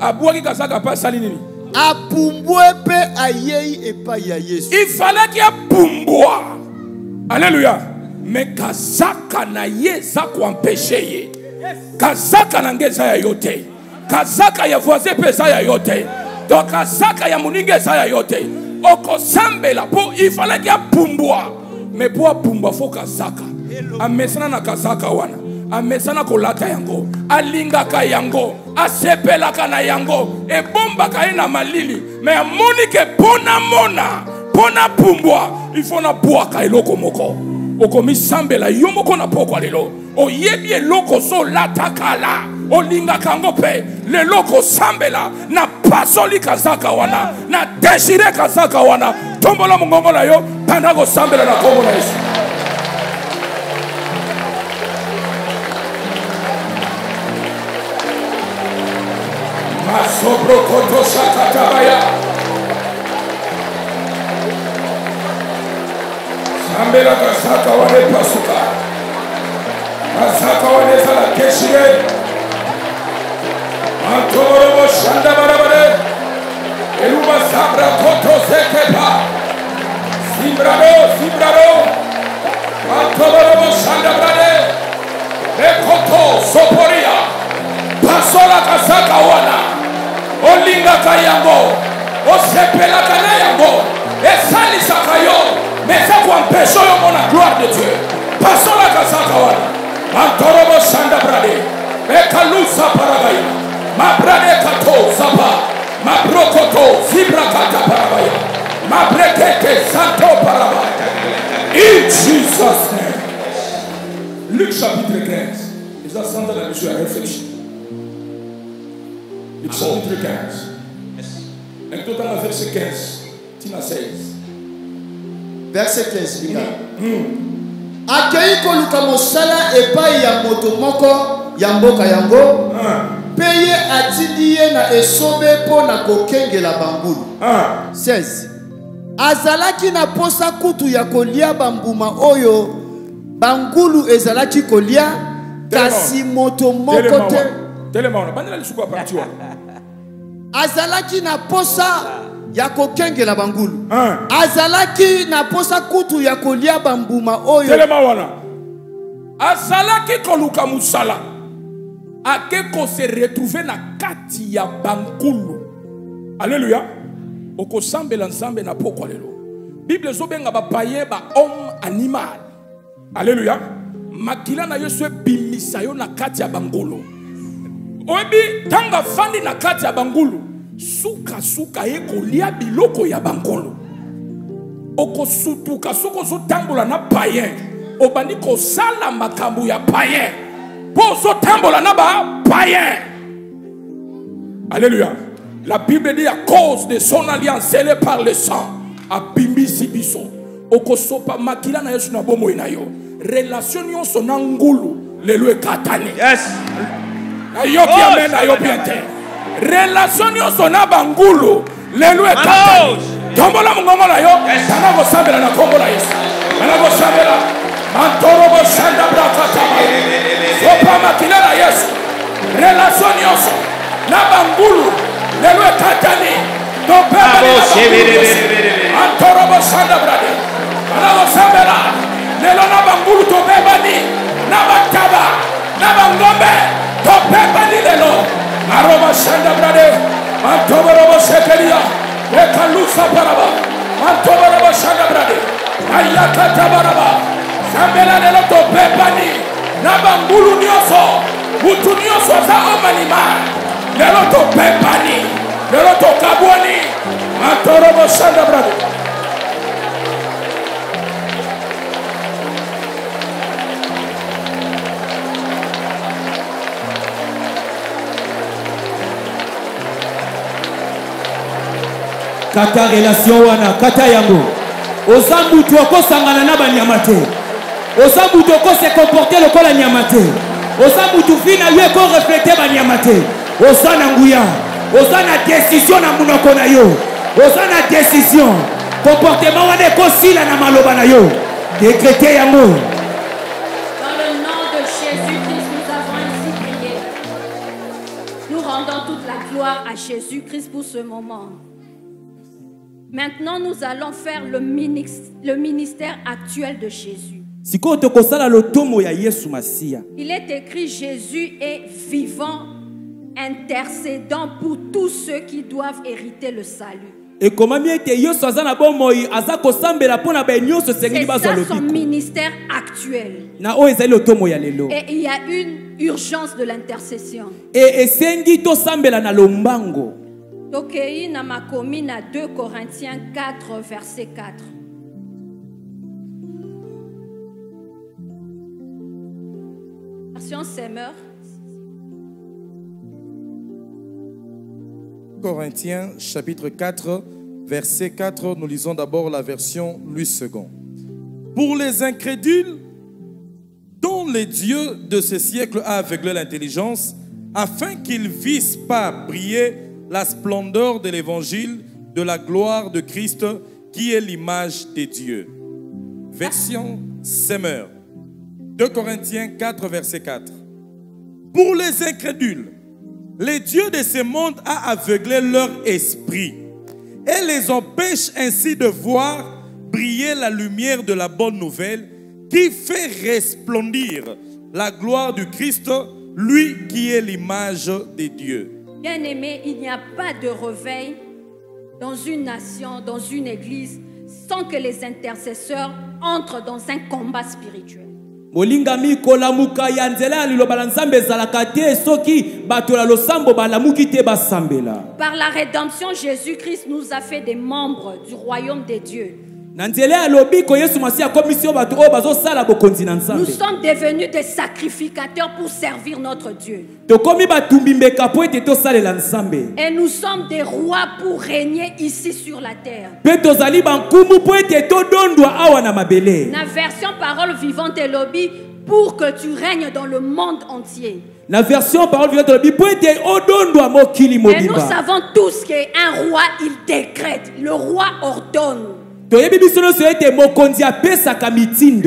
abwaki kazaka mpe asali nini? Apumbwe mpe ayei epai ya yesu. Ifalaki apumbwa alleluya me kazaka na ye eza koampeshe ye. Kazaka na nge eza ya yo te kazaka ya voisin mpe eza ya yo te to kazaka ya moninga eza ya yo te okosambela mpo ifalaki apumbwa me mpo apumbwa fo kazaka amesana na kazaka wana. Amesana kolata yango. Alingaka yango asepelaka na yango. Ebombaka ye na malili. Me amoni ke mpo namona mpo napumbwa ifo nabwaka eloko moko. Okomisambela yo moko na pokwa lelo oyebi eloko ozolata kala olingaka yango mpe lelo kosambela na pasoli kazaka wana na desire kazaka wana. Tombola mongongo na yo banda kosambela na kombo na yesu. Masobrokotoshakatabaya sambela kazaka wana epasuka kazaka wana ezala keshire mantoborobo shanda barabare. Eluba sabra koto zekepa. Simbrado simbrado. Mantoborobo shanda brade ekoto soporia. Pasola kazaka wana. Olingaka yango osepelaka na yango esalisaka yo. Meza koampeshe oyo mona. Gloire de dieu. Pasola kazaka wana. Mantorobo shanda brade ekalusa mabrade kato zapa mabrokoto zibrakata parabaya. Mabrekete santo parabaya. In jesus name. Luc chapitre 15 eza centre na biso ya réflexion luc chapitre 15 donc totanga verset 15 tina 16 verset 15 linga akei koluka mosala epai ya moto moko ya mboka yango mpe ye atindi ye na esobe mpo na kokengela bangulu Ah. 16 azalaki na posa kutu ya kolia bambuma oyo bangulu ezalaki kolia kasi moto moko te azalaki na posa ya kokengela bangulu. Ah. azalaki na posa kutu ya kolia bambuma oyo azalaki koluka mosala ake kose retrouve na kati ya bankulu alleluya okosambela nzambe na pokwa lelo. Bible ezobenga bapaye bahomme animal. Alleluya makila na yo so ebimisa yo na kati ya bangulu oyebi ntango afandi na kati ya bangulu sukasuka ye kolia biloko ya bangulu okosutuka soki ozotambola na payen obandi kosala makambo ya payen mpo ozotambola na bapayen alléluia. La bible dit à cause de son alliance scellée par le sang. Abimbisi biso okosopa makila na yesu na bomoi na yo. Relation nyonso na ngulu lelo ekatani Yes. nayoki amen nayoki te. Relation nyonso na bangulu lelo ekatani tombola mongongo na yo. Tanga kosambela na nkombo na yesu. Tanga kosambela mantorobo shanda brakatama sopa makila na yesu relation nyonso na bangulu lelo ekatani topemeli na bangulu nyonso. mantorobo shanda brade tanga kosambela lelo na bangulu tobebani na bataba na bangombe topembani lelo. Aroba shanda brade mantoborobo shekelia ekalusa baraba. Mantoborobo shanda brade ayakata baraba. Sambela lelo topembani na bangulu nyonso butu nyonso aza omalima. Lelo topembani lelo tokabwani mantorobo shanda brado kata relation wana kata yango. Oza mutu okosangana na banyama te oza mutu okose komporte lokola nyama te oza mutu vi na yo ekoreflete banyama te oza na nguya. Oza na desizio na monoko na yo. Oza na desizio komportema wana ekosila na maloba na yo. Dekrete yango Dans le nom de Jésus-Christ, nous avons ainsi prié. Nous rendons toute la gloire à Jésus-Christ pour ce moment. Maintenant, nous allons faire le ministère actuel de Jésus. Il est écrit Jésus est vivant, intercédant pour tous ceux qui doivent hériter le salut. C'est ça son ministère actuel. Et il y a une urgence de l'intercession. e tokei na makomi na 2 corinthiens 4 verset 4 Corinthiens chapitre 4, verset 4, nous lisons d'abord la version Louis II. Pour les incrédules, dont le Dieu de ce siècle a aveuglé l'intelligence, afin qu'ils vissent pas briller la splendeur de l'évangile de la gloire de Christ, qui est l'image de Dieu. Version Semeur. 2 Corinthiens 4, verset 4. Pour les incrédules, le Dieu de ce monde a aveuglé leur esprit et les empêche ainsi de voir briller la lumière de la bonne nouvelle qui fait resplendir la gloire du Christ, lui qui est l'image de Dieu. Bien-aimé, il n'y a pas de réveil dans une nation, dans une église, sans que les intercesseurs entrent dans un combat spirituel. Par la rédemption, Jésus-Christ nous a fait des membres du royaume des dieux. Nous sommes devenus des sacrificateurs pour servir notre Dieu. Et nous sommes des rois pour régner ici sur la terre. La version parole vivante et lobby pour que tu règnes dans le monde entier. na version parole vivante mokili Et nous savons tous qu'un roi, il décrète. Le roi ordonne.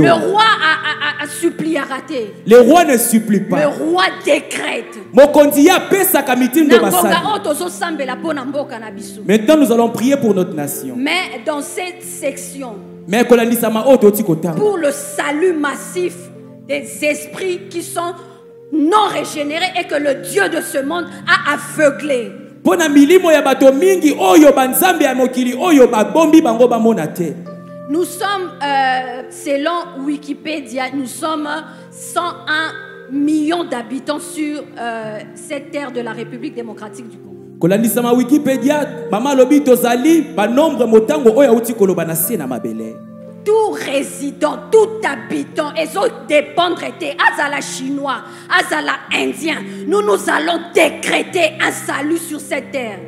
Le roi a, a, a, a supplié à rater. le roi ne supplie Le pas roi décrète. maintenant nous allons prier pour notre nation Mais dans cette section, pour le salut massif des esprits qui sont non régénérés et que le Dieu de ce monde a aveuglé. Mpo na milimo ya bato mingi oyo banzambe ya mokili oyo babombi bango bamona te Nous sommes, euh, selon Wikipédia, nous sommes 101 millions d'habitants sur euh, cette terre de la République démocratique du Congo. kolandisama wikipedia mama alobi tozali banombre motango oyo awuti koloba na se na mabele Tout résident, tout habitant, et autres dépendre était Azala chinois, Azala indien. Nous nous allons décréter un salut sur cette terre.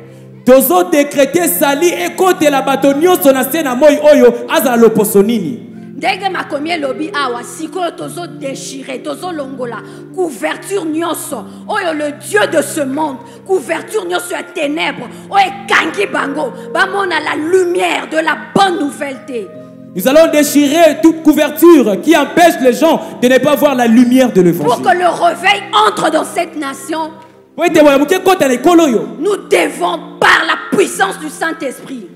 tozodekrete sali ekotela bato nyonso na se na moi oyo azala loposo nini ndenge makomi elobi awa sikoyo tozodeshire tozolongola couverture nyonso oyo le dieu de ce monde couverture nyonso ya ténèbre oyo ekangi bango bamona la lumière de la bonne nouvelle te Nous allons déchirer toute couverture qui empêche les gens de ne pas voir la lumière de pour l'évangile. que le réveil entre dans cette nation nous devons par la puissance du Saint-Esprit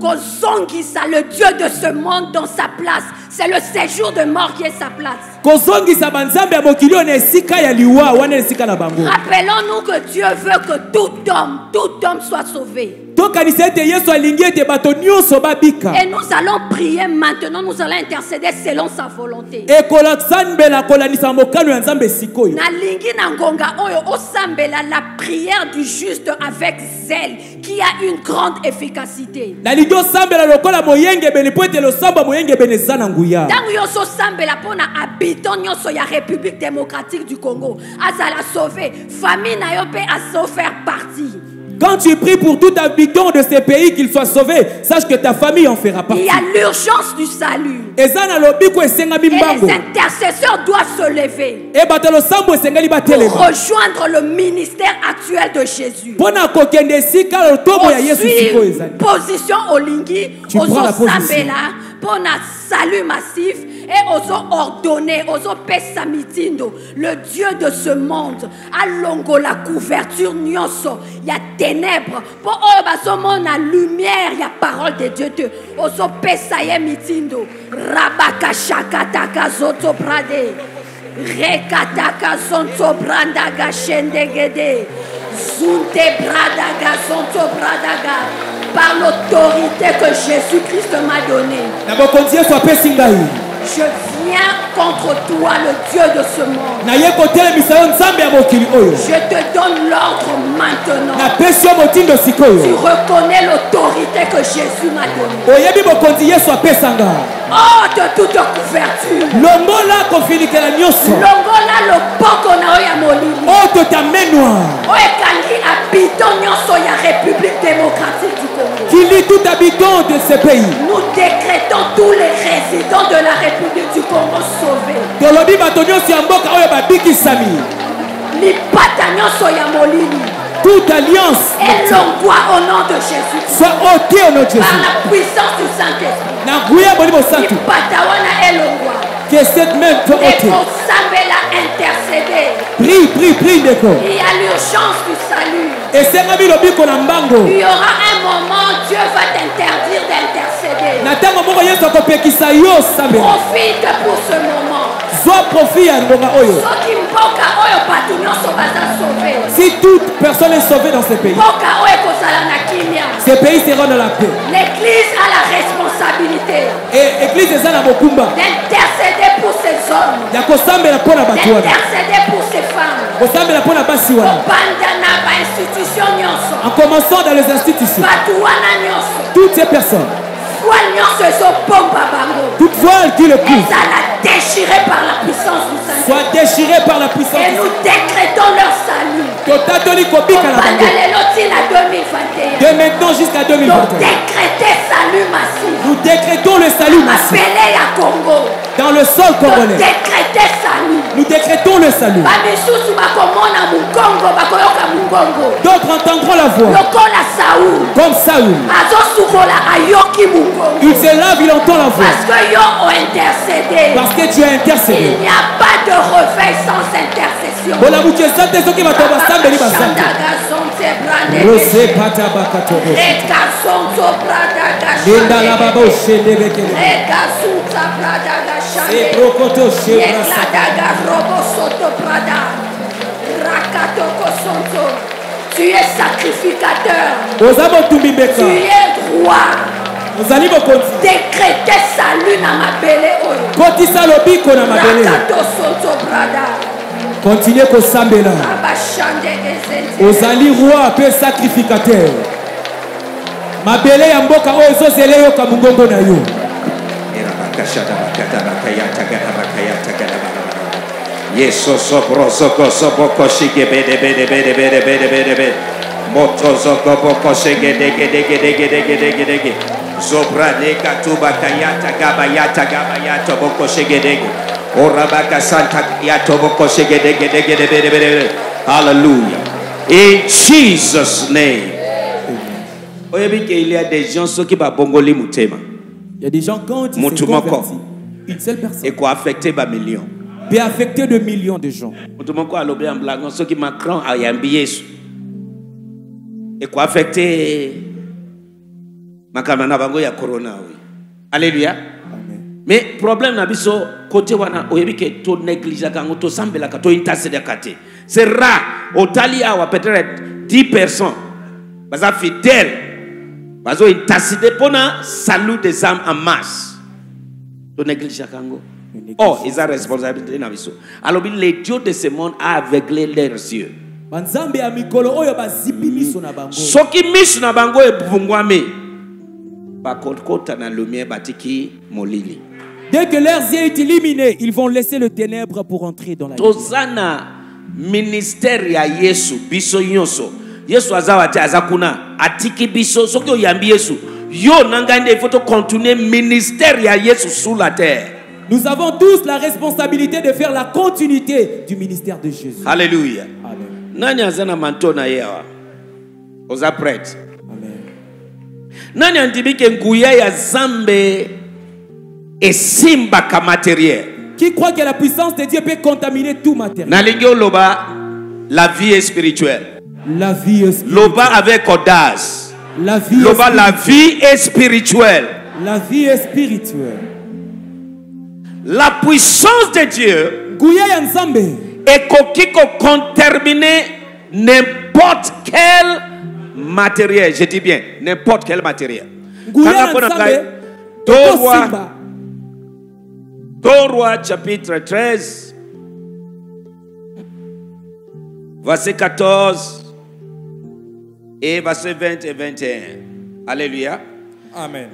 kozongisa le dieu de ce monde dans sa place. C'est le séjour de mort qui est sa place. Rappelons-nous que Dieu veut que tout homme tout homme soit sauvé Et nous allons prier maintenant, nous allons intercéder selon sa volonté. nalingi na ngonga oyo osambela la prière du juste avec zèle qui a une grande efficacité. Nalingi osambela lokola moyengebene mpo ete losambo ya moyengebene eza na nguya. Ntango yo ososambela mpo na habitant nyonso ya république démocratique du congo azala sauve famille na yo mpe azo faire partie Quand tu pries pour tout habitant de ces pays qu'il soit sauvé, sache que ta famille en fera il partie. y a l'urgence du salut. Et les intercesseurs doivent se lever pour rejoindre le ministère actuel de Jésus. Position olingi Tu prends la position. ozosambela mpo na salut massif e ozoordonne ozopesa mitindo le dieu de ce monde alongola couverture nyonso ya ténèbre mpo oyo bazomona lumière ya parole de dieu te ozopesa ye mitindo rabaka shakataka zoto brade rekataka zonto brandaga shendegede zunte bradaga zonto bradaga par l'autorité que Jésus-Christ m'a donnée. Je viens contre toi, le Dieu de ce monde. Je te donne l'ordre maintenant. Tu reconnais l'autorité que Jésus m'a donnée. Nga Ôte toute couverture. longola kofinikela nyonso. Longola loboko na oyo ya molili. Oyo ta main noire. Oyo ekangi habitant nyonso ya république démocratique du congo. Qui lie tout habitant de ce pays. Nous décrétons tous les résidents de la république du congo sauvés. Tolobi bato nyonso ya mboka oyo babikisami. Lipata nyonso ya molili toute alliance elongwa au nom de jésus soit ôtée au nom de par jésus la puissance du saint-esprit. Na nguya boli mosantu lipata wana elongwa que cette main soit ôtée. ekosambela intercéder prie prie prie ndeko. Il y a l'urgence du salut. Lobiko na mbango. Il y aura un moment Dieu va t'interdire d'intercéder. Profite pour ce moment zwa profit ya ngonga oyo. Soki mboka oyo bato nyonso baza sauve si toute personne est sauvée dans ce pays mboka oyo ekozala na kimia. ce pays sera dans la paix. L'église a la responsabilité. Et église eza na mokumba. D'intercéder pour ces hommes. Ya kosambela mpo na bato wana. D'intercéder pour ces femmes. Kosambela mpo na basi wana. Kobanda na bainstitution nyonso. En commençant dans les institutions. Bato wana nyonso. Toutes ces personnes toute voile qui le couvre ezala déchiré par la puissance du saint soit déchirée par la puissance et nous décrétons leur salut. Lelo ntina 2021 de maintenant jusqu'à donc 2021 décréter salut massif. Nous décrétons le salut massif. dans le sol congolais. décréter salut Nous décrétons le salut. D'autres entendront la voix. Comme Saoul. Il se lave, il entend la voix. parce que tu as intercédé. il n'y a pas de réveil sans intercession bolamuki eza te soki bato basambeli basambeli rose pata bakatoro. Lindala baba oshendebekele ebrokoto shebrasa Tu es sacrificateur. Tu es roi. ozali mokonzi. Décréter salut na mabele oyo. kotisa lobiko na mabele Kontinue kosambela. Ozali roi mpe sacrificateur. Mabele ya mboka oyo ezozela eyoka mongongo na yo boko orabaka santa yato boko hallelujah. In Jesus name. Oyebi ke il y a des gens soki babongoli mutema. Il y a des gens quand ils Mutu se moko. convertissent une seule personne eko affecte ba million peut affecter de millions de gens. Moto moko alobi ya mblango soki macron ayambi yesu ekoaffecte makambo na bango ya corona oyo alleluya mais problème na biso kote wana oyebi ke tonégligeaka yango tosambelaka tointasedaka te. C'est rare. Otali awa peut-être 10 personnes baza fidèle bazointaside mpona salut des âmes en masse. Tonégligeaka yango or eza responsabilité na biso. Alobi les dieux de ce monde a aveuglé leurs yeux banzambe ya mikolo oyo bazipi miso na bango. Soki miso na bango ebungwami bakokota na lumière batiki molili. Dès que leurs yeux est illuminé ils vont laisser le ténèbre pour entrer dans la toza na ministère ya yesu biso nyonso. Yesu aza wa te aza kuna. Atiki biso soki oyambi yesu. Yo na ngai nde ifo tocontinue ministère ya yesu sur la terre. Nous avons tous la responsabilité de faire la continuité du ministère de Jésus. Halleluya Amen. Nani aza na manto na ye awa? Oza Amen. nani andimi ke nguya ya zambe esimbaka materiel qui croit que la puissance de Dieu peut contaminer tout matériel? Nalingi oloba la vie est spirituelle. La vie est spirituelle. loba avec audace. La vie est loba la spirituelle. vie est spirituelle. La vie est spirituelle. La puissance de dieu nguya ya nzambe ekoki koconterminer n'importe quel matériel. Je dis bien n'importe quel matériel. Mpo na ngai torwa chapitre 13 verset 14 et verset 20 et 21 alléluia. Amen.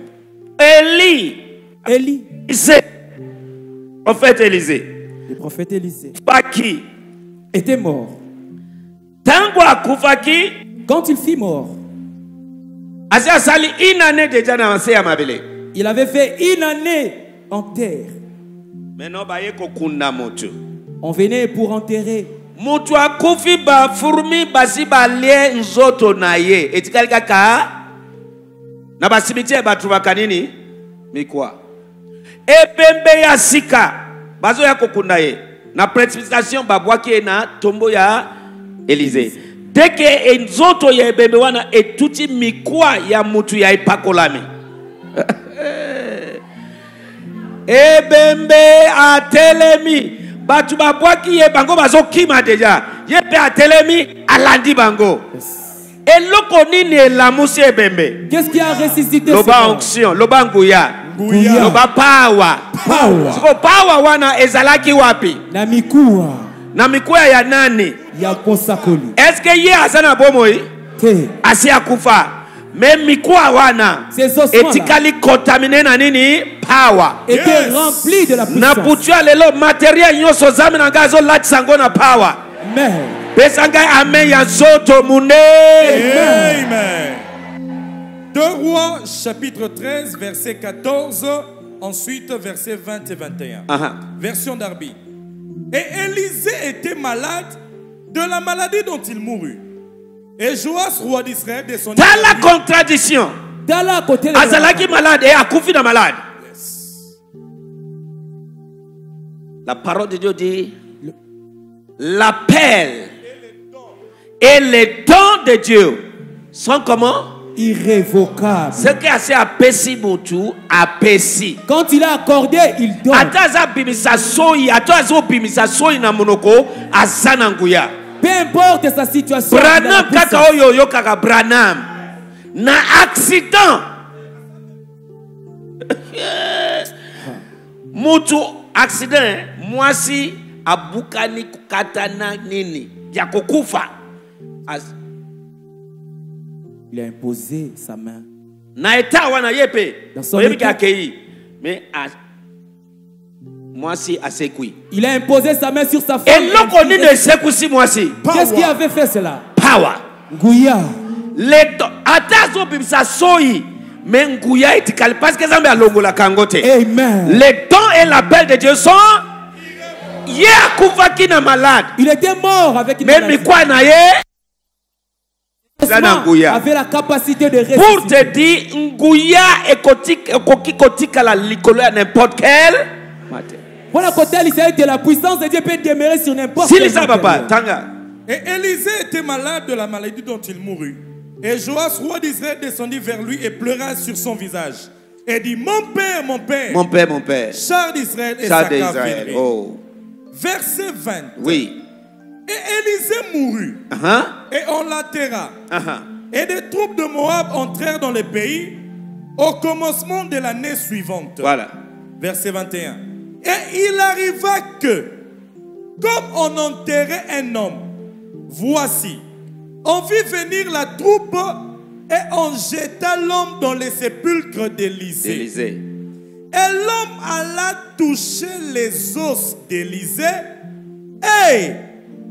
Élie. Élie. Élisée, prophète Élisée, le prophète Élisée Baki, était mort. Quand il fit mort il avait fait une année en terre. On venait pour enterrer. Moto akufi bafurumi basi balie nzoto na ye. Etikali kaka na basimitiere batubaka nini? Mikwa. Ebembe ya sika bazoya kokunda ye. Na précipitation babwaki ye na tombo ya Élysée. Dès que nzoto ya ebembe wana etuti mikwa ya mutu ya epakolami. ebembe atelemi bato babwaki ye bango bazokima deja ye mpe atelemi alandi bango ebembe qu'est-ce qui a ressuscité ce loba onction loba nguya. Loba Power. siko pawa wana ezalaki wapi? Na mikuwa. Na ya nani? Ya posakoli eske ye aza na bomoi? Te asi akufa. Me mikuwa wana. Etikali kontamine na nini? Était Yes. rempli de la na puissance. butu ya lelo materiel nyonso nzambe na ngai azolatisa yango na pawa mais pesa ngai amen ya nzoto monene Amen. 2 Rois, chapitre 13, verset 14, ensuite verset 20 et 21. Aha. Version d'Arbi. Et Élisée était malade de la maladie dont il mourut. Et Joas, roi d'Israël, descendit. Dans la vers lui. contradiction. tala kote azalaki malade et akufi na malade la parole de dieu dit l'appel et les dons de dieu sont comment? Irrévocable ce que asi apesi mutu apesi quand il a accordé il donne. Peu importe sa situation a branam kaka oyo oyokaka branam na accident. Mutu accident mwasi abukani kukatana nini? Ya kokufa As- il a imposé sa main. Na eta wana ye mpe Dans son oyebiki akei me a- mwasi asekwi il a imposé sa main sur sa femme. Eloko nini esekusi mwasi qu'est-ce qui avait fait cela? Power. Nguya. Leto ata azobimisa soyi. Me nguya etikali parce que nzambe alongolaka yango te amen. Les dons et l'appel de dieu sont ye akufaki na malade. Il était mort avec une me maladie. mikwa na ye eza na nguya avait la capacité de pour ressusciter te dire nguya ekoki kotikala likolo ya n'importe quel matin. Voilà côté Israël de la puissance de Dieu peut demeurer sur n'importe quel papa matériel. tanga. Et Élisée était malade de la maladie dont il mourut. Et Joas, roi d'Israël, descendit vers lui et pleura sur son visage. Et dit Mon père, mon père, mon père mon père. Char d'Israël et char d'israël oh. Verset 20. oui Et Élisée mourut, Hein? et on l'atterra. Hein? Et des troupes de Moab entrèrent dans le pays au commencement de l'année suivante. voilà Verset 21. Et il arriva que, comme on enterrait un homme, voici, on vit venir la troupe et on jeta l'homme dans les sépulcres. Élysée Et l'homme alla toucher les os d'Élysée et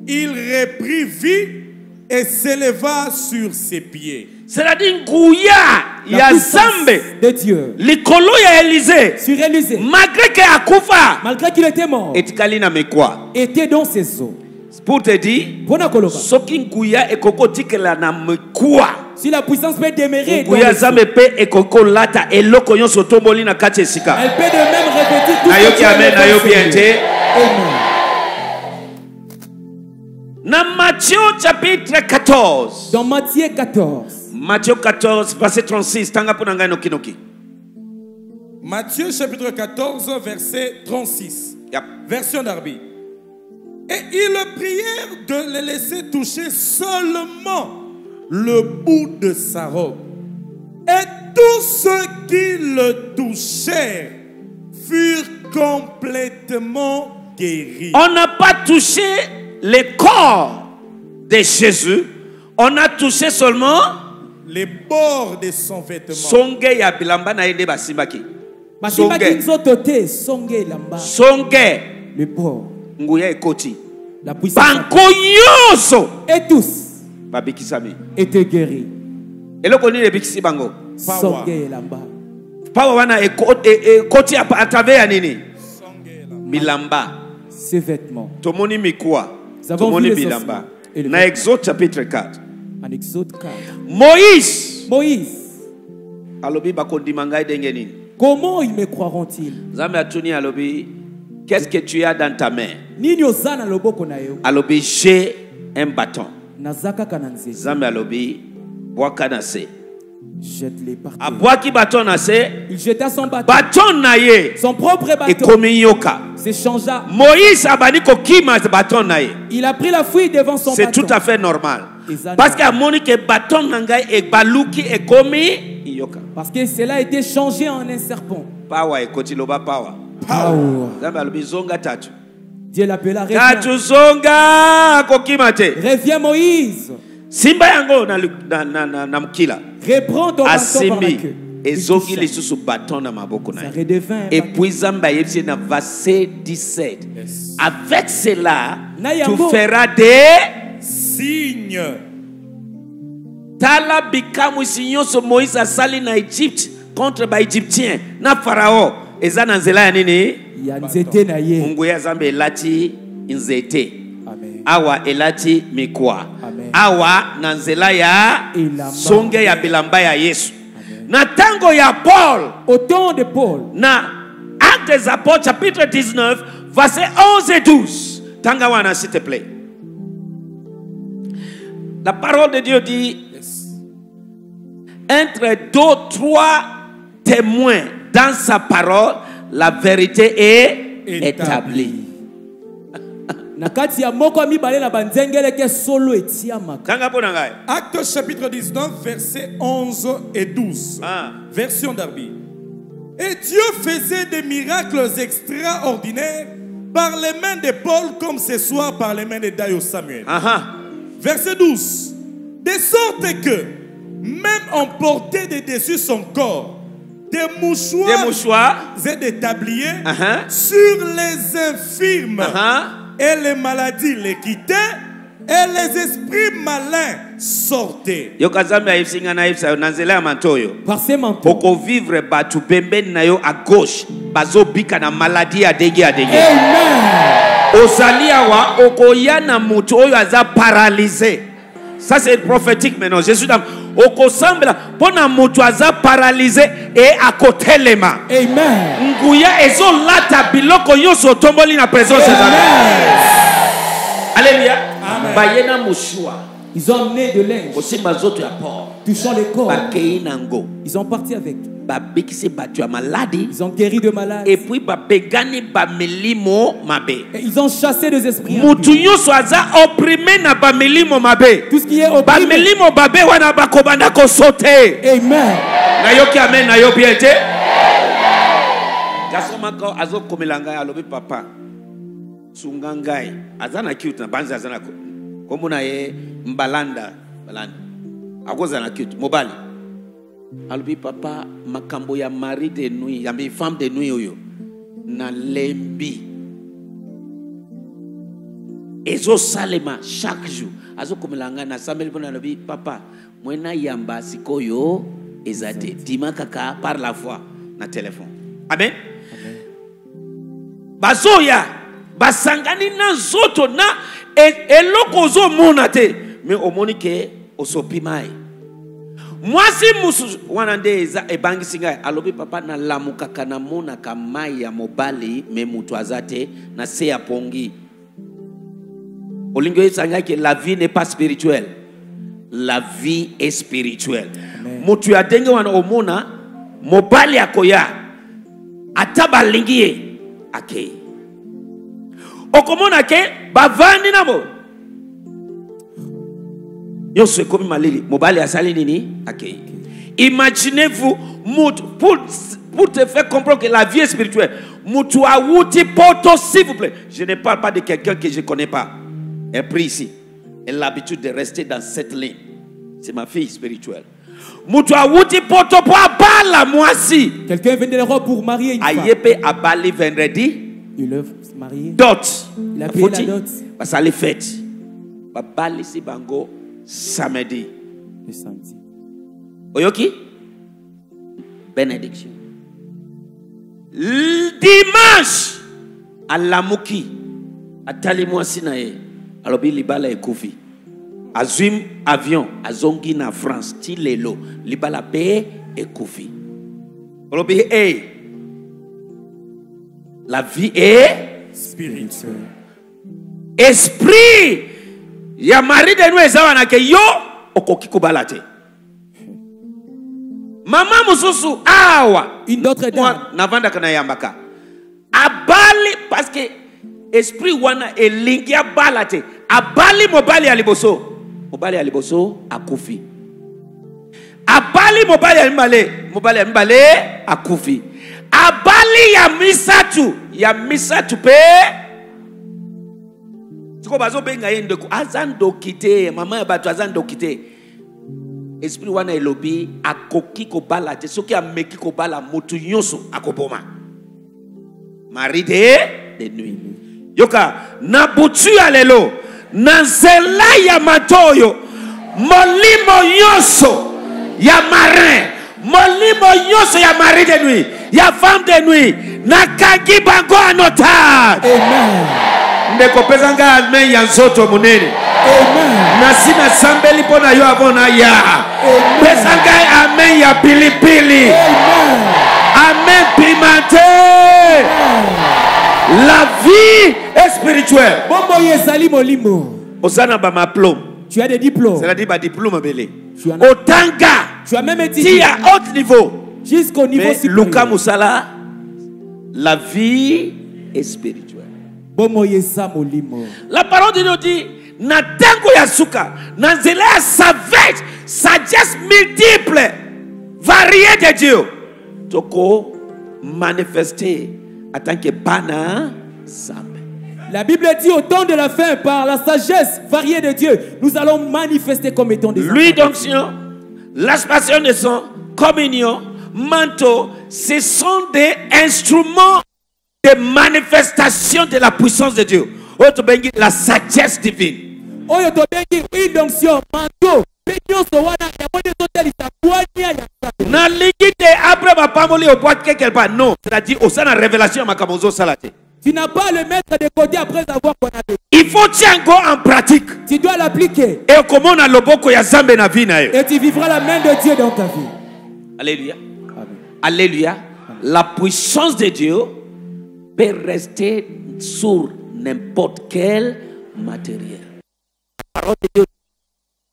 il reprit vie et s'éleva sur ses pieds. c'est-à-dire nguya ya nzambe de Dieu. Likolo ya elize sur Élysée. Malgré ke akufa malgré qu'il était mort. Na mekwa était dans ses os pour te dire mpona koloba soki nguya ekoki kotikela na mekwa si la puissance peut demeurer nguya nzambe mpe ekoki kolata eloko nyonso otomboli na kati ya esika elle peut de même revêtir tout ce nayoki qui est amen bien te Amen. Na matthieu chapitre 14 dans Matthieu 14 matthieu 14 verset 36 tanga nokinoki Matthieu chapitre 14, verset 36. Yep. Version d'Arbi. Et ils prièrent de le laisser toucher seulement le bout de sa robe. Et tous ceux qui le touchèrent furent complètement guéris. on n'a pas touché le corps de jésus on a touché seulement Les bords de son vêtement. songe ya bilamba na ye nde basimbaki. Basimbaki Songe. nzoto te songe songe. Le port. Nguya ekoti. La puissance. Banko nyonso. Et tous. Babikisami. Étaient guéris. Eloko ebikisi bango? Songe elamba pawa wana eko- e- ekoti a a travers ya nini? Bilamba ses vêtements tomoni mikuwa Les bilamba. na exode chapitre 4 en Exode 4 moïse. Moïse. Alobi bakondima ngai ndenge nini? Comment ils me croiront-ils? Nzambe atuni alobi qu'est-ce que tu as dans ta main? Nini oza na loboko na yo? Alobi j'ai un bâton. Naza kaka na nzete. Nzambe alobi bwaka na se jette-les par terre. Bâton il jeta son bâton. bâton na ye son propre bâton. ekomi yoka. Se changea. Moïse abandi kokima bâton na ye. Il a pris la fuite devant son c'est bâton. tout à fait normal. Parce que amoni ke bâton na ngai ebaluki ekomi yoka. Parce que cela a été changé en un serpent. Pawa ekoti loba pawa Power. nzambe alobi zonga tatu. Dieu l'appela reviens. tatu zonga kokima te. Reviens Moïse simba yango na, na, na, na, na mokila asimbi ezongi lisusu baton na maboko na ye. epuis nzambe ayebisi ye na verset 17 avec cela tu feras des Signe. tala bikamwisi nyonso moïse asali na egypte contre baegyptien na farao eza na nzela ya nini? Ya nzete na ye. Nguya ya nzambe elati nzete. Awa elati mikwa. Amen. awa na nzela ya songe ya bilamba ya yesu. Na ntango ya paul Au temps de Paul, na acte des apôtres chapitre 19 verset 11 et 12 tanga wana s'il te plaît. La parole de dieu dit entre deux trois témoins dans sa parole la vérité est établie kati ya moko ya mibale na banzengeleke solo etiamaka tanga mpo na ngai? Actes chapitre 19, versets 11 et 12. Ah. Version d'Arbi. Et Dieu faisait des miracles extraordinaires par les mains de Paul comme ce soir par les mains de Dayo Samuel. aha Verset 12. De sorte que, même emporté de dessus son corps, des mouchoirs, des mouchoirs et des tabliers Uh-huh. sur les infirmes et les maladies les quittaient et les esprits malins sortaient. yoka nzambe ayebisi ngai nayebisa yo na nzela ya manto oyo par ces manteaux. okovivre bato pembeni na yo à gauche bazobika na maladi ya ndenge ya ndenge Amen. ozali awa okoya na moto oyo aza paralyse ça c'est prophétique maintenant je suis dans okosambela mpo na moto aza paralyse e akotelema. Amen. nguya ezolata biloko nyonso otomboli na présence nzambe aleluya baye na moshua Ils ont amené de linge, ya touchant les corps. Ils ont parti avec. ya Ils ont guéri de malades. et puis ils ont chassé des esprits. na Tout ce qui est opprimé. bamilimo babe wana bakobanda kosote Amen. nayoki amen nayobi ete gasomaka azokomela ngai alobi papa sunga ngai aza na cute na banzi aza na ko- kombo na ye mbalanda mbalanda. Akozala na cute mobali. Alobi papa makambo ya mari de nuit ya femme de nuit oyo. Nalembi. Ezosalema chaque jour. Azokomela ngai nasambeli mpona alobi papa mwe nayamba sikoyo eza te. Dima kaka par la foi na telefone amen. Bazoya basangani na nzoto na eloko ozomona te me omoni ke osopima ye mwasi mosusu wana nde eza ebangisi ngai alobi papa nalamukaka namonaka mai ya mobali me moto aza te na se ya pongi. Olingi oyebisa ngai ke la vie n'est pas spirituelle. La vie est spirituelle. Moto ya ndenge wana omona mobali akoya ata balingi ye akei. okomona ke bavandi na bo nyonso ekomi malili mobali asali nini akei imaginez-vous mutu pour, pour te faire comprendre que la vie est spirituelle mutu awuti poto s'il vous plaît je ne parle pas de quelqu'un que je ne connais pas elle prie ici elle a l'habitude de rester dans cette ligne c'est ma fille spirituelle mutu awuti poto po abala mwasi Quelqu'un venait de roi pour marier une femme. aye mpe abali vendredi Il veut se marier. dot. Il a payé la dot. basali fete babalisi bango samedi Le samedi. oyoki benediction L- dimanche alamuki atali mwasi na ye alobi libala ekufi azwi avion azongi na france ti lelo libala mpe ekufi olobi e la vie est Spirituel. esprit. Ya mari de nu eza wana ke yo okoki kobala te. Mama mosusu awa. Une autre dame. Navandaka na yambaka. Abali parce que esprit wana elingi abala te. Abali mobali ya liboso. Mobali ya liboso akufi. Abali mobali ya mibale. Mobali ya mibale akufi abali ya misatu ya misatu mpe sikoyo bazobenga ye ndeko. Aza ndoki te mama ya bato aza ndoki te esprit wana elobi akoki kobala te. Soki ameki kobala motu nyonso akoboma. Mari de de yoka na butu ya lelo na nzela ya mato oyo molimo nyonso ya marin molimo nyonso ya mari de ya femme de nuit bango en otage. Ndeko ngai ya nzoto monene. Nasi nasambeli mpo na yo avo naya pesa ngai amen ya pilipili. La vie est spirituelle. Bombo ezali molimo. oza na bamaplome Tu as des diplômes. c'est-à-dire badiplome ebele. Tu en as, otanga tu as même étudié. ya haut niveau jusqu'au niveau mais luka mosala la vie est spirituelle. La parole de Dieu dit, na tango ya suka, na nzela ya savage, sagesse multiple, variée de Dieu. Toko manifester en tant que bana zambe. La Bible dit au temps de la fin, par la sagesse variée de Dieu, nous allons manifester comme étant des Lui d'onction, l'aspiration de son, communion, manteau, ce sont des instruments de manifestation de la puissance de Dieu. Bengi, La sagesse divine. oyo tobengi indonction manto mpe nyonso wana yango nde ezotalisa bwania ya nzambe nalingi te après bapamboli obwaki quelque part. Non c'est-à-dire oza na révélation ya makambo ozosala te. Tu n'as pas à le mettre de côté après avoir a fait. il faut tia yango en pratique. Tu dois l'appliquer. E okomona loboko ya zambe na vie na et tu vivras la main de Dieu dans ta vie. Alléluia alléluia. La puissance de dieu peut rester sur n'importe quel matériel. La parole de dieu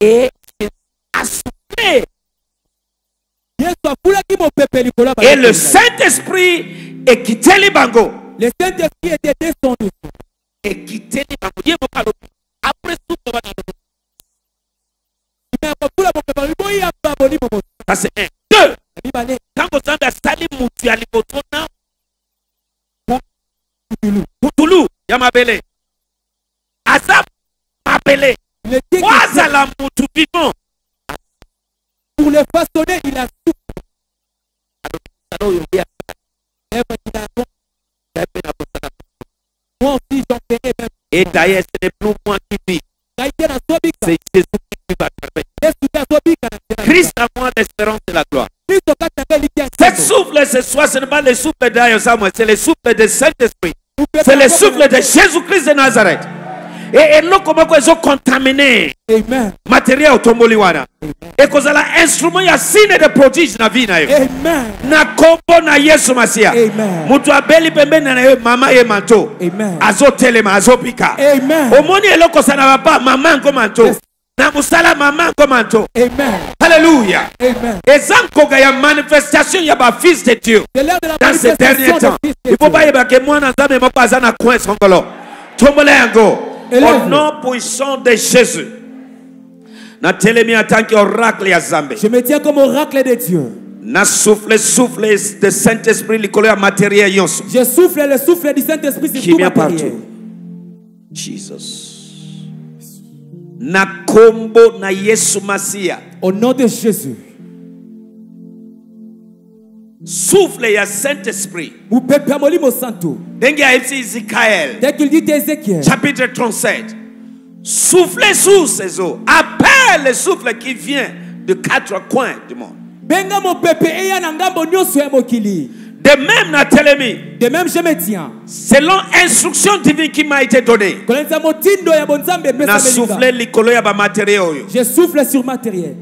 est et le na ye. saint-esprit ekiteli bango le saint-esprit était descendu ekiteli bango ye moko alobi après moto ça c'est un deux nzambe asali mutu ya liboso na putulu ya mabele. Aza mabele. Il était po que azala mutu vivant pour le façonner il a à et d'ailleurs ce n'est plus moi qui vis. C'est Jésus qui à nzela na Christ a moi l'espérance de la gloire kristo kati na ngai eliki ya ce nzambe. souffle ce soir ce n'est pas le souffle Samuel c'est le souffle de Saint-Esprit. C'est le souffle de Jésus-Christ de Nazareth. Et eloko moko ezocontamine amen. Matériel otomboli wana ekozala instrument ya signe de prodige na vie na yo amen. Na kombo na yesu masiya Amen. moto abeli pembeni na yo mama ye manto. Amen. azotelema azopika amen. Omoni eloko osala papa mama yango manto. Yes. Na mosala mama yango manto. Amen. Halleluya amen. Eza nkoka ya manifestation ya bafils de dieu. Dans ces derniers temps il faut Dieu. bayeba ke mwana nzambe moko aza na coin songolo tombola yango. Au nom puissant de jésus. Natelemi ya je me tiens comme oracle de Dieu. Na souffle souffle de saint-esprit likolo ya matériel nyonso je souffle le souffle du Saint-Esprit sur tout matériel. partout. jesus na kombo na yesu masiya au nom de Jésus. Souffle ya saint-esprit. Mopepe ya molimo santo. Ndenge ayebisi izikael dès qu'il dit Ézéchiel chapitre 37 soufflez sous ces eaux. Appelle le souffle qui vient de quatre coins du monde. Benga mopepe eya na ngambo nyonso ya mokili de même de même je me tiens. selon instruction divine qui m'a été donnée je souffle sur matériel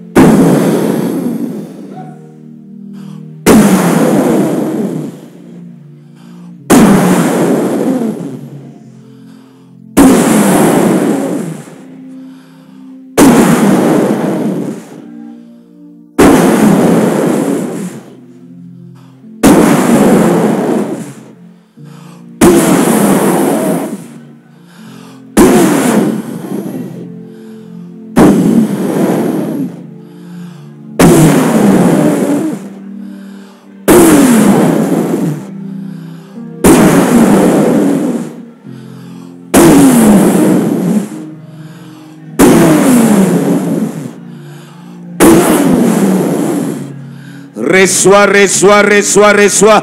reçois reçois reçois reçois.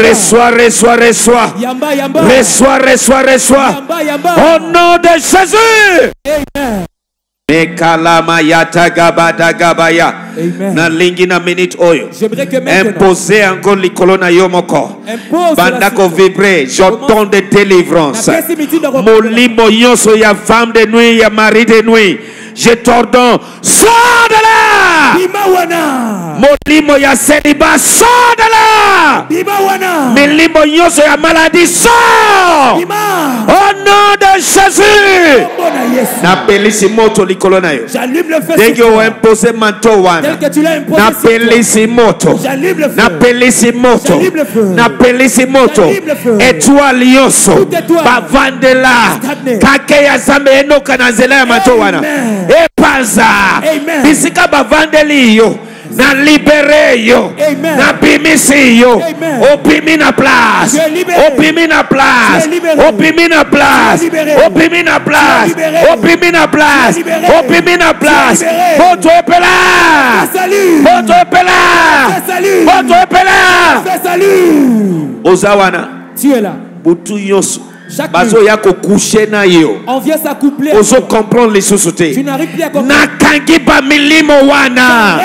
Reçois reçois reçois. Yamba yamba. Reçois reçois reçois. Au nom de Jésus. Amen. Amen. nalingi na minute oyo. Impose encore likolo na yo moko. Banda kovibre j'entends de délivrance. Molimo nyonso ya femme de nuit ya mari de nuit. Je t'ordonne sors de là Bima wana. Molimo ya célibat sors de là milimo nyonso ya maladie sors. Bima. au nom de jésus. Napelisi moto likolo na yo. Ndenge oimpose manto wana. Napelisi moto. Napelisi moto. Napelisi moto. Etwale nyonso bavandela. Kake ya zambe enoka na nzela ya mato wana Amen. bisika bavandeli yo na libere yo na bimisi yo. Opimi na place. Opimi na place. Opimi na place. Opimi na place. libéré. opimi na place. Opimi na place. moto epela. Moto epela. Moto epela. Oza wana. Butu nyonso Chaque bazoya kokushe na yo. On vient s'accoupler. ozo comprendre lisusu te. Nakangi bamilimo wana.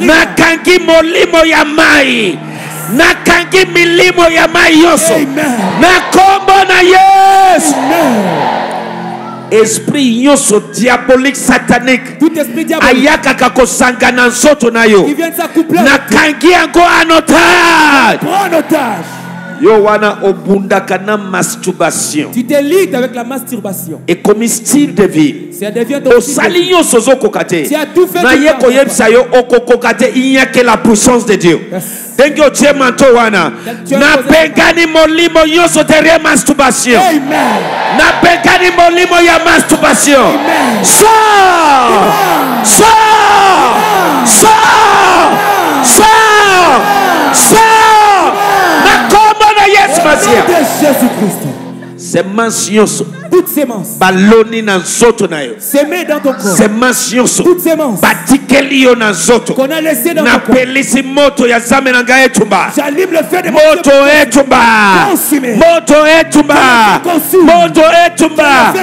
Nakangi molimo ya mai. Nakangi milimo ya mai nyonso na na yesu. Esprit nyonso diabolique satanique. Tout esprit diabolique. Ayakaka kosanga na nzoto na yo. Nakangi yango en otage. Yo wana obundaka na masturbation. Tu te ligues avec la masturbation. ekomi style de vie osali nyonso ozokoka te Tu as tout fait naye koyebisa yo okokoka te inyake la puissance de dieu. Ndenge otie manto wana. As napengani molimo nyonso derrière masturbation. Amen. napengani molimo ya masturbation. Sors. Sors. Sors. Na kombo na semence nyonso Toute sémence. baloni na nzoto na yo S'aimer dans ton corps. semence nyonso Toute sémence. batikeli yo na nzoto Qu'on a laissé dans ton corps. napelisi moto ya zambe na ngai etumba J'allume le feu de moto etumba Consumé. moto etumba moto etumba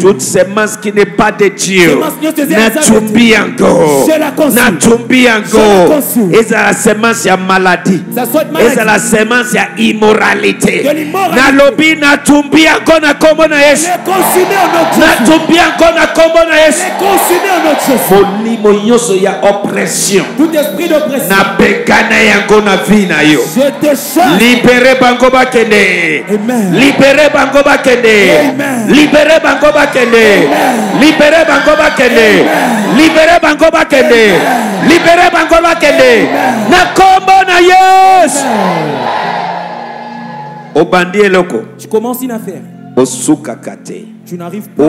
toute semence qui n'est pas de dieu Semence nyonso eza ya natumbi yango natumbi yango ezala semence ya maladie. Ezala semence ya immoralité. Nalobi natumbi yango na kombo na yesu. Les consumés au nom de Jésus. natumbi yango na kombo na yesu molimo nyonso ya oppression. Tout esprit d'oppression. nabengana yango na vi na yo. Libere bango bakende. Libere bango bakende. Libere bango bakende. Libere bango bakende. Libere bango bakende. Libere bango bakende. Na kombo na yesu obandi eloko Tu commences une affaire. osukaka te Tu n'arrives pas.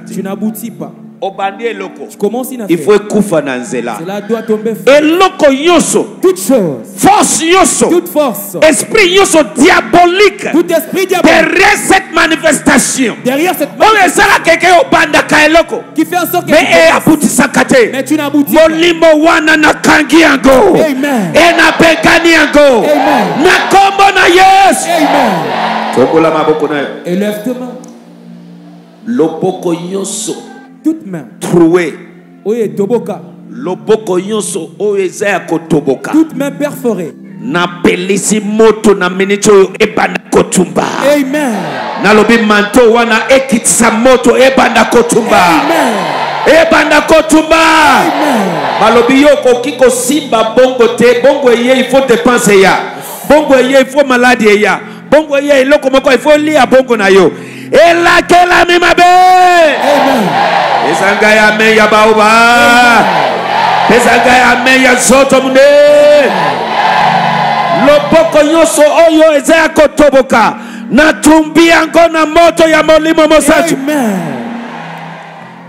te Tu n'aboutis pas. Obandi eloko faut ekufa na nzela Cela doit tomber. fort. eloko nyonso Toute chose. force nyonso Toute force. esprit nyonso diabolique Tout esprit diabolique. derrière cette manifestation Derrière cette main oyo esalaka eke obandaka eloko qui fait en sorte que me eabutisaka te mais tu n'aboutis pas. molimo wana nakangi yango Amen. e nabengani yango Amen. na kombo na yesu Amen. tobola maboko na yo loboko nyonso Toute main. trouwe Oye toboka. loboko nyonso oyo eza ya kotoboka Toute main perforée. napelisi moto na miniti oyo ebanda kotumba Amen. nalobi manto wana ekitisa moto ebanda kotumba Amen. ebanda kotumba Amen. balobi yo okoki kosimba bongo te bongo eye ifo dépense eya bongo eye ifo maladi eya bongo eye eloko moko ifo lia bongo na yo elakelami mabe Amen. Eza ngai ame ya baoba eza ngai ame ya nzoto munde loboko nyonso oyo eza ya kotoboka natumbi yango na moto ya molimo mosantu Amen.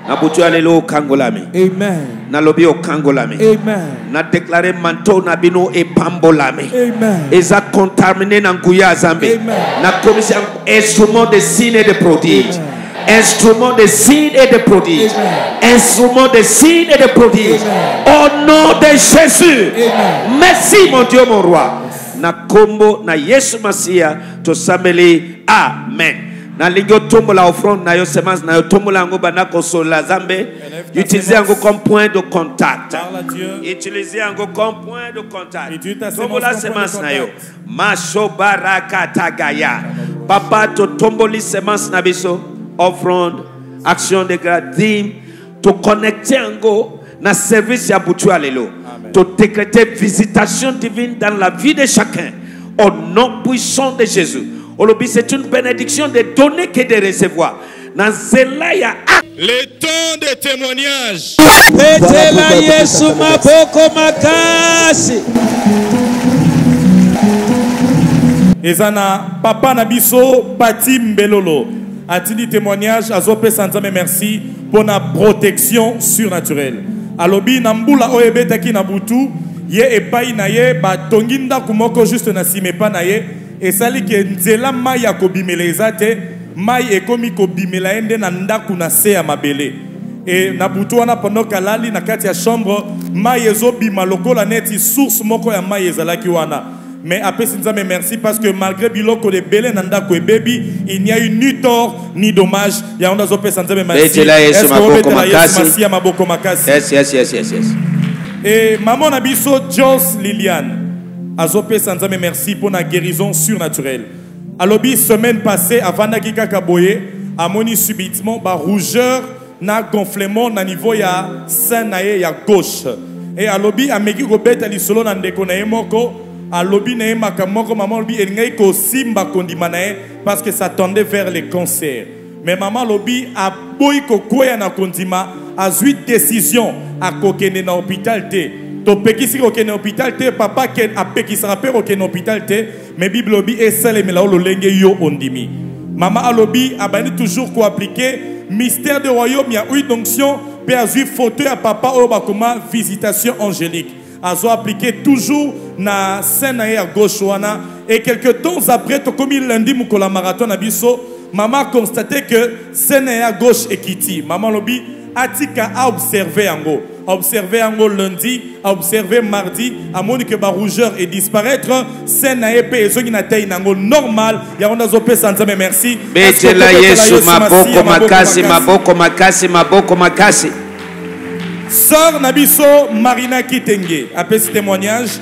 na butu ya lelo okangolami Amen. nalobi okangolami Amen. nadeklare manto na bino epambolami Amen. eza contamine na nguya ya zambe Amen. nakomisi yango instrument de signe de prodige instrument de signe et de prodige. Amen. instrument de signe et de prodige. Au nom de jésus. Amen. merci mon dieu mon roi. Na kombo na yesu masiya tosambeli amen. Nalingi otombola offrande na yo semence na yo tombola yango banda kosola zambe. Ta utilize yango comme point de contact. Utilize yango comme point de contact. Tombola semence na yo. contact. mashobarakatagaya papa totomboli semence na biso offrande action de grâce dîme toconnecte yango na service ya butu ya lelo todécréter visitation divine dans la vie de chacun. Au nom puissant de Jésus. Olobi c'est une bénédiction de donner que de recevoir. Na nzela ya Le temps de témoignage. betela yesu maboko makasi. Eza na papa na biso pati mbelolo atindi témoignage? Azopesa nzambe merci mpo na protection surnaturelle. Alobi na mbula oyo ebetaki na butu ye epai na ye batongi ndako moko juste na nsima epai na ye esali ke nzela mai ya kobimela eza ekomi kobimela ye nde na ndako mabele. E na butu wana pendant na kati ya chambre mai ezobima lokola neti source moko ya mai ezalaki wana mais apesi nzambe merci parce que malgré biloko ebele na ndako ebebi il n'y a eu ni tort ni dommage. Yango nde azopesa nzambe merci. Betela Yesu masi ya maboko makasi? Yes yes yes yes yes e mama na biso jos liliane. Azopesa nzambe merci mpo na guérison surnaturelle. Alobi semaine passée avandaki kaka boye amoni subitement barougeur na gonflement na niveau ya sein na ye ya gauche. E alobi ameki kobeta lisolo na ndeko na ye moko alobi na ye makambo moko mama alobi elingaki kosimba kondima na ye parce que ça tendait vers le cancer mais mama alobi aboyi kokweya na kondima azwi décision akokende na hôpital te. Topekisi kokende na hôpital te papa apekisaka mpe kokende na hôpital te mais bible alobi esalemela yo lolenge yo ondimi. Mama alobi abandi toujours koaplike mystère de royaume ya huit onction mpe azwi photo ya papa oyo bakoma visitation angélique azo appliqué toujours na scène ya gauche wana. Et quelque temps après tokomi lundi mokolo ya marathon na biso mama a constaté que scène ya gauche ekiti mama alobi atika aobserve yango. Aobserve yango lundi aobserve mardi amoni ke barougeur edisparaître scène na mpe ezongi na tai na yango normal yango nde azopesa nzambe merci. Betela que yesu maboko makasi maboko makasi maboko makasi sœur na biso marina kitenge apesi témoignage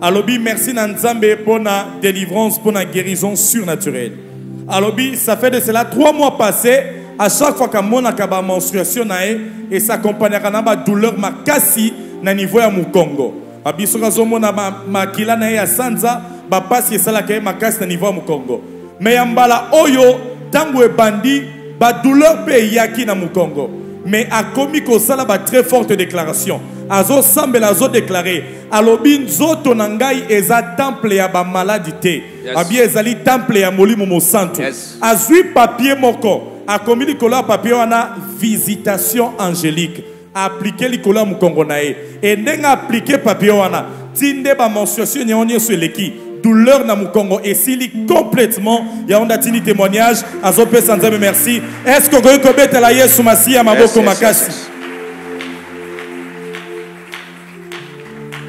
alobi merci na nzambe mpo na délivrance mpo na guérison surnaturelle. Alobi ça fait de cela trois mois passés à chaque fois kamonaka bamenstruation na ye esakompagnaka na badouleur makasi na niveau ya mokongo babi soki azomona ma- makila na ye ya sanza bapasi esalaka ye makasi na niveau ya mokongo me ya mbala oyo ntango ebandi badouleur mpe eyaki na mokongo mais akomi kosala ba très forte déclaration. Azosambela azodeklare alobi nzoto na ngai eza temple ya bamaladi te abi ezali temple ya molimo mosantu azwi papier moko. Akomi likolo ya papier wana visitation angélique. Aplike likolo ya mokongo na ye e ndenge aplike papier wana ti nde bamenstruation yango nyonso eleki douleur na mokongo esili complètement. Yango nde atindi témoignage. Azopesa nzambe merci. Est ce que okoki kobetela yesu masiya maboko makasi?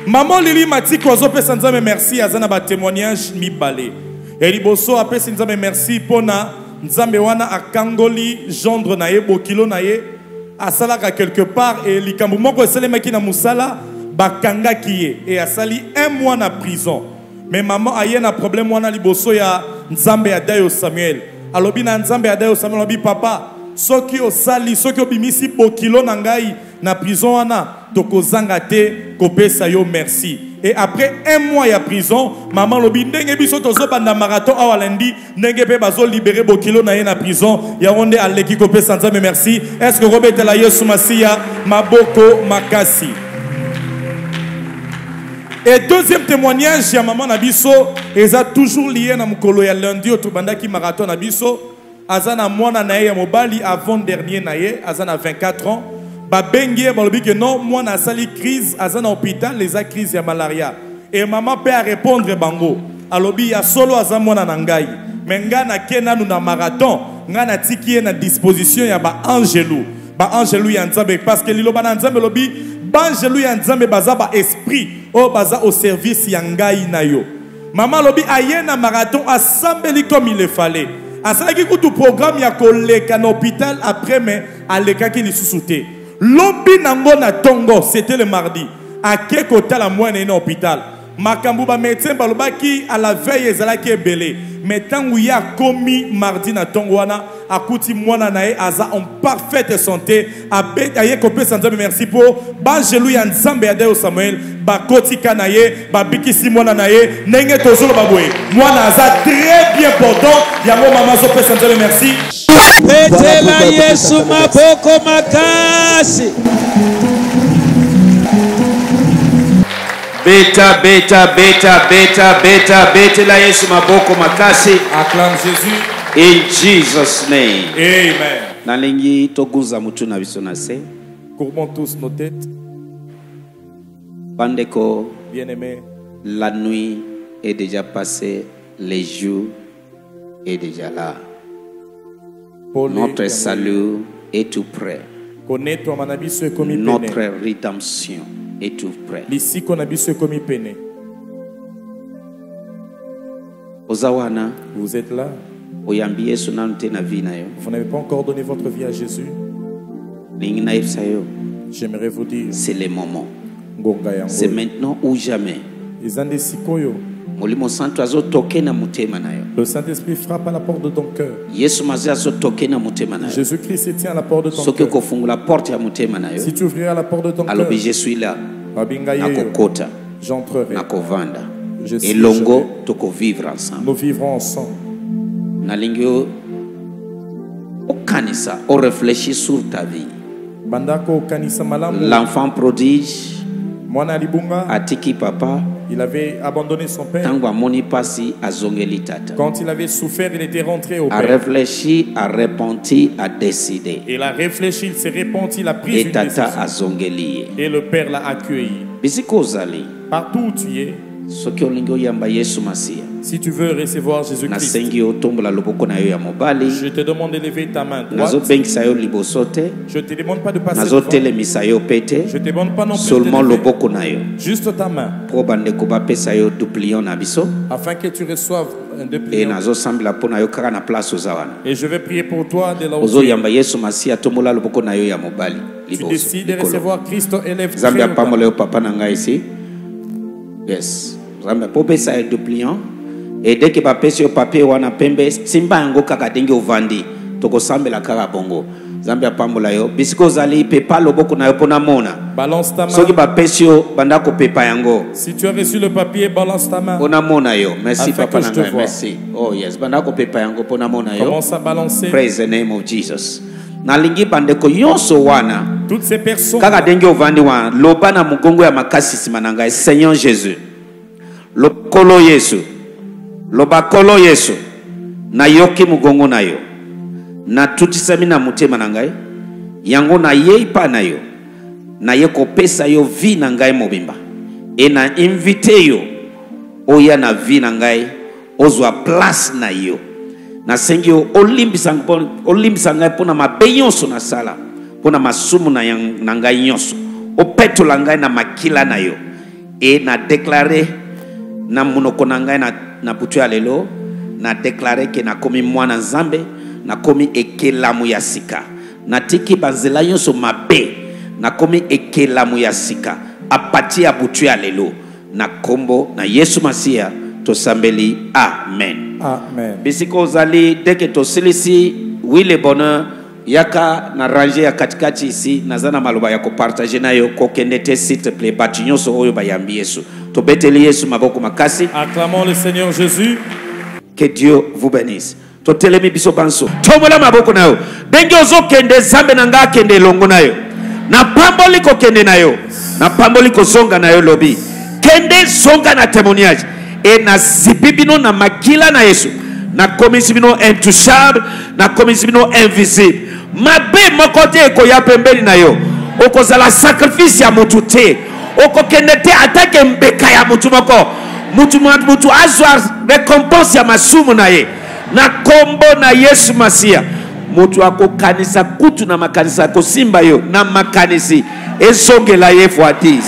mama lili matiko azopesa nzambe merci. Aza na batémoignage mibale. Ya liboso apesi nzambe merci. Mpo na nzambe wana akangoli gendre na ye bokilo na ye. Asalaka quelque part e likambo moko esalemaki na mosala bakangaki ye. E asali un mois na prison me mama aye na problème wana liboso ya nzambe ya dayo samuel. Alobi na nzambe ya dayo samuel alobi papa soki osali soki obimisi bokilo na ngai na prison wana tokozanga te kopesa yo merci. Et après un mois ya prison mama lobi ndenge biso tozobanda marathon awa lendi ndenge mpe bazolibere bokilo na ye na prison yango nde aleki kopesa nzambe merci. Est ce que kobetela yesu masiya? Maboko makasi et deuxième témoignage ya mama na biso eza toujours lié na mokolo ya lundi oyo tobandaki marathon na biso aza na mwana na ya mobali avant dernier na ye aza na 24 ans. Babengi ye balobi ke non mwana asali crise aza na hôpital eza crise ya malaria. E mama mpe arépondre bango. Alobi ya solo aza mwana na ngai. Me ngai nake nanu na marathon ngai natiki ye na disposition ya baangelu baangelu ya nzambe. Parce que liloba baangelu ya nzambe baza baesprit oyo baza au service ya ngai na yo. Mama alobi aye na marathon asambeli comme il le fallait. Asalaki kutu programme ya koleka na hôpital après mais alekaki lisusu te. Lobi nango na ntongo c'était le mardi. Ake kotala mwana ye na hôpital makambo bamédecin balobaki à la veille ezalaki ebele. Mais ntango ye akomi mardi na ntongo wana akuti mwana na ye aza en parfaite santé. Aye kopesa nzambe merci mpo bangelu ya nzambe ya samuel bakotika na ye babikisi mwana na ye. Ndenge tozoloba boye aza très bien portant. Yango mama azopesa nzambe merci. Makasi beta beta beta beta beta betela yesu maboko makasi. Acclame jésus. In jesus name. Amen. Nalingi togunza mutu na biso na se. Courbons tous nos têtes. Bandeko bien aimés la nuit est déjà passée les jours est déjà là. Pole notre salut est tout près. Notre rédemption près lisiko na biso ekomi pene. Oza wana vous êtes là. oyambi yesu nanu te na vi na yo. Vous n'avez pas encore donné votre vie à jésus. Ndenge nayebisa yo. J'aimerais vous dire c'est le moment. ngonga c'est maintenant ou jamais. Eza nde sikoyo molimo santo azotoke na motema na yo. Le saint-esprit frappe à la porte de ton cœur. Yesu mazi azotoke na motema na yo. Jésus-christ se tient à la porte de ton soki cœur. okofungola porte ya motema na yo si tu ouvriras la porte de ton cœur alobi je suis là babinga yeyo nakokota j'entrerai. nakovanda. Je suis elongo je tokovivre ensemble. Nous vivrons ensemble. Nalingi okanisa orefléchir sur ta vie. Bandako okanisa malamu. L'enfant prodige mwana libunga. atiki papa il avait abandonné son père. Ntango amoni mpasi azongeli tata. Quand il avait souffert il était rentré au père. il a réfléchi il s'est repenti il a pris e une tata décision. azongeli. Ye et le père l'a accueilli. Bisika ozali. Partout où tu es soki olingi oyamba yesu masiya si tu veux recevoir Jésus-Christ je te demande d'élever ta main droite. Yo liboso te. Je demande pas de passer devant. yo pe te. Je demande pas non plus seulement d'élever juste ta main. Afin que tu reçoives un e dépliant nazosambela mpo na yo kaka na place oza wana. Et je vais prier pour toi de là où tu es. ozoyamba yesu masiya tombola loboko na yo ya mobali. Tu décides de recevoir Christ élève nzambe très haut ta apambola main. yo papa na ngai esi yes. Nzambe apopesa yo duplion e deke bapesi yo papier wana pembe simba yango kaka ndenge ovandi. Tokosambela kaka bongo. Nzambe apambola yo. Bisika ozali pepa loboko na yo mpo namona soki bapesi yo banda kopepa yango. Mpo namona yo. Merci papa na ngai merci. Oh yes. Banda kopepa yango mpo namona yo. Praise the name of jesus. Nalingi bandeko nyonso wana. Kaka ndenge ovandi wana loba na mogongo ya makasi nsima na ngai seigneur jésus. Loba kolo yesu loba kolo yesu nayoki mogongo na yo. Natutisami na motema na ngai yango nayei mpa na yo. Naye kopesa yo vi na ngai mobimba. E na invite yo oya na vi na ngai ozwa place na yo. Nasengi yo olimbisa ngai mpo na mabe nyonso nasala mpo na masumu na, na ngai nyonso. Opetola ngai na makila na yo. E nadeklare na munoko na ngai na, butu ya lelo nadeklare ke nakomi mwana nzambe nakomi ekelamu ya sika. Natiki banzela nyonso mabe nakomi ekelamu ya sika. Apati ya butu ya lelo na kombo na yesu masiya tosambeli amen. Amen. Bisika ozali deke tosilisi wile bonheur yaka na range ya katikati isi naza na maloba ya kopartage na yo kokende te s'il te plaît. Bato nyonso oyo bayambi yesu acclamons le Seigneur Jésus. Que dieu vous bénisse. Totelemi biso banso. Tombola maboko na yo. Ndenge ozokende nzambe na ngai akende elongo na yo. Napamboli kokende na yo. Napamboli kozonga na yo lobi. Kende zonga na témoignage. E nazipi bino na makila na yesu. Nakomisi bino intouchable. Nakomisi bino invisible. Mabe moko te ekoya pembeni na yo. Okozala sacrifice ya motu te okokende te atake mbeka ya motu moko. Mutu, mutu azwa récompense ya masumu na ye. Na kombo na yesu masiya moto akokanisa kutu na makanisi akosimba yo na makanisi. Ezongela ye fois 10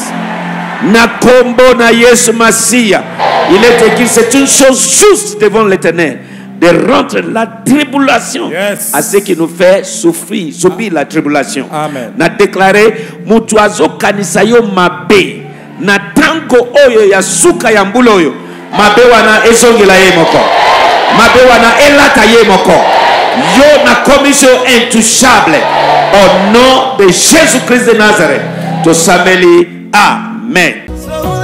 na kombo na yesu il est écrit c'est une chose juste devant l'éternel de rendre la tribulation Yes. à ce qui nous fait souffrir, subir la tribulation. Amen. Na déclaré mutu azokanisa yo mabe na tango oyo ya suka ya mbula oyo mabe wana ezongela ye moko mabe wana elata ye moko yo na commission intouchable au nom de jésus christ de nazareth tosambeli amen So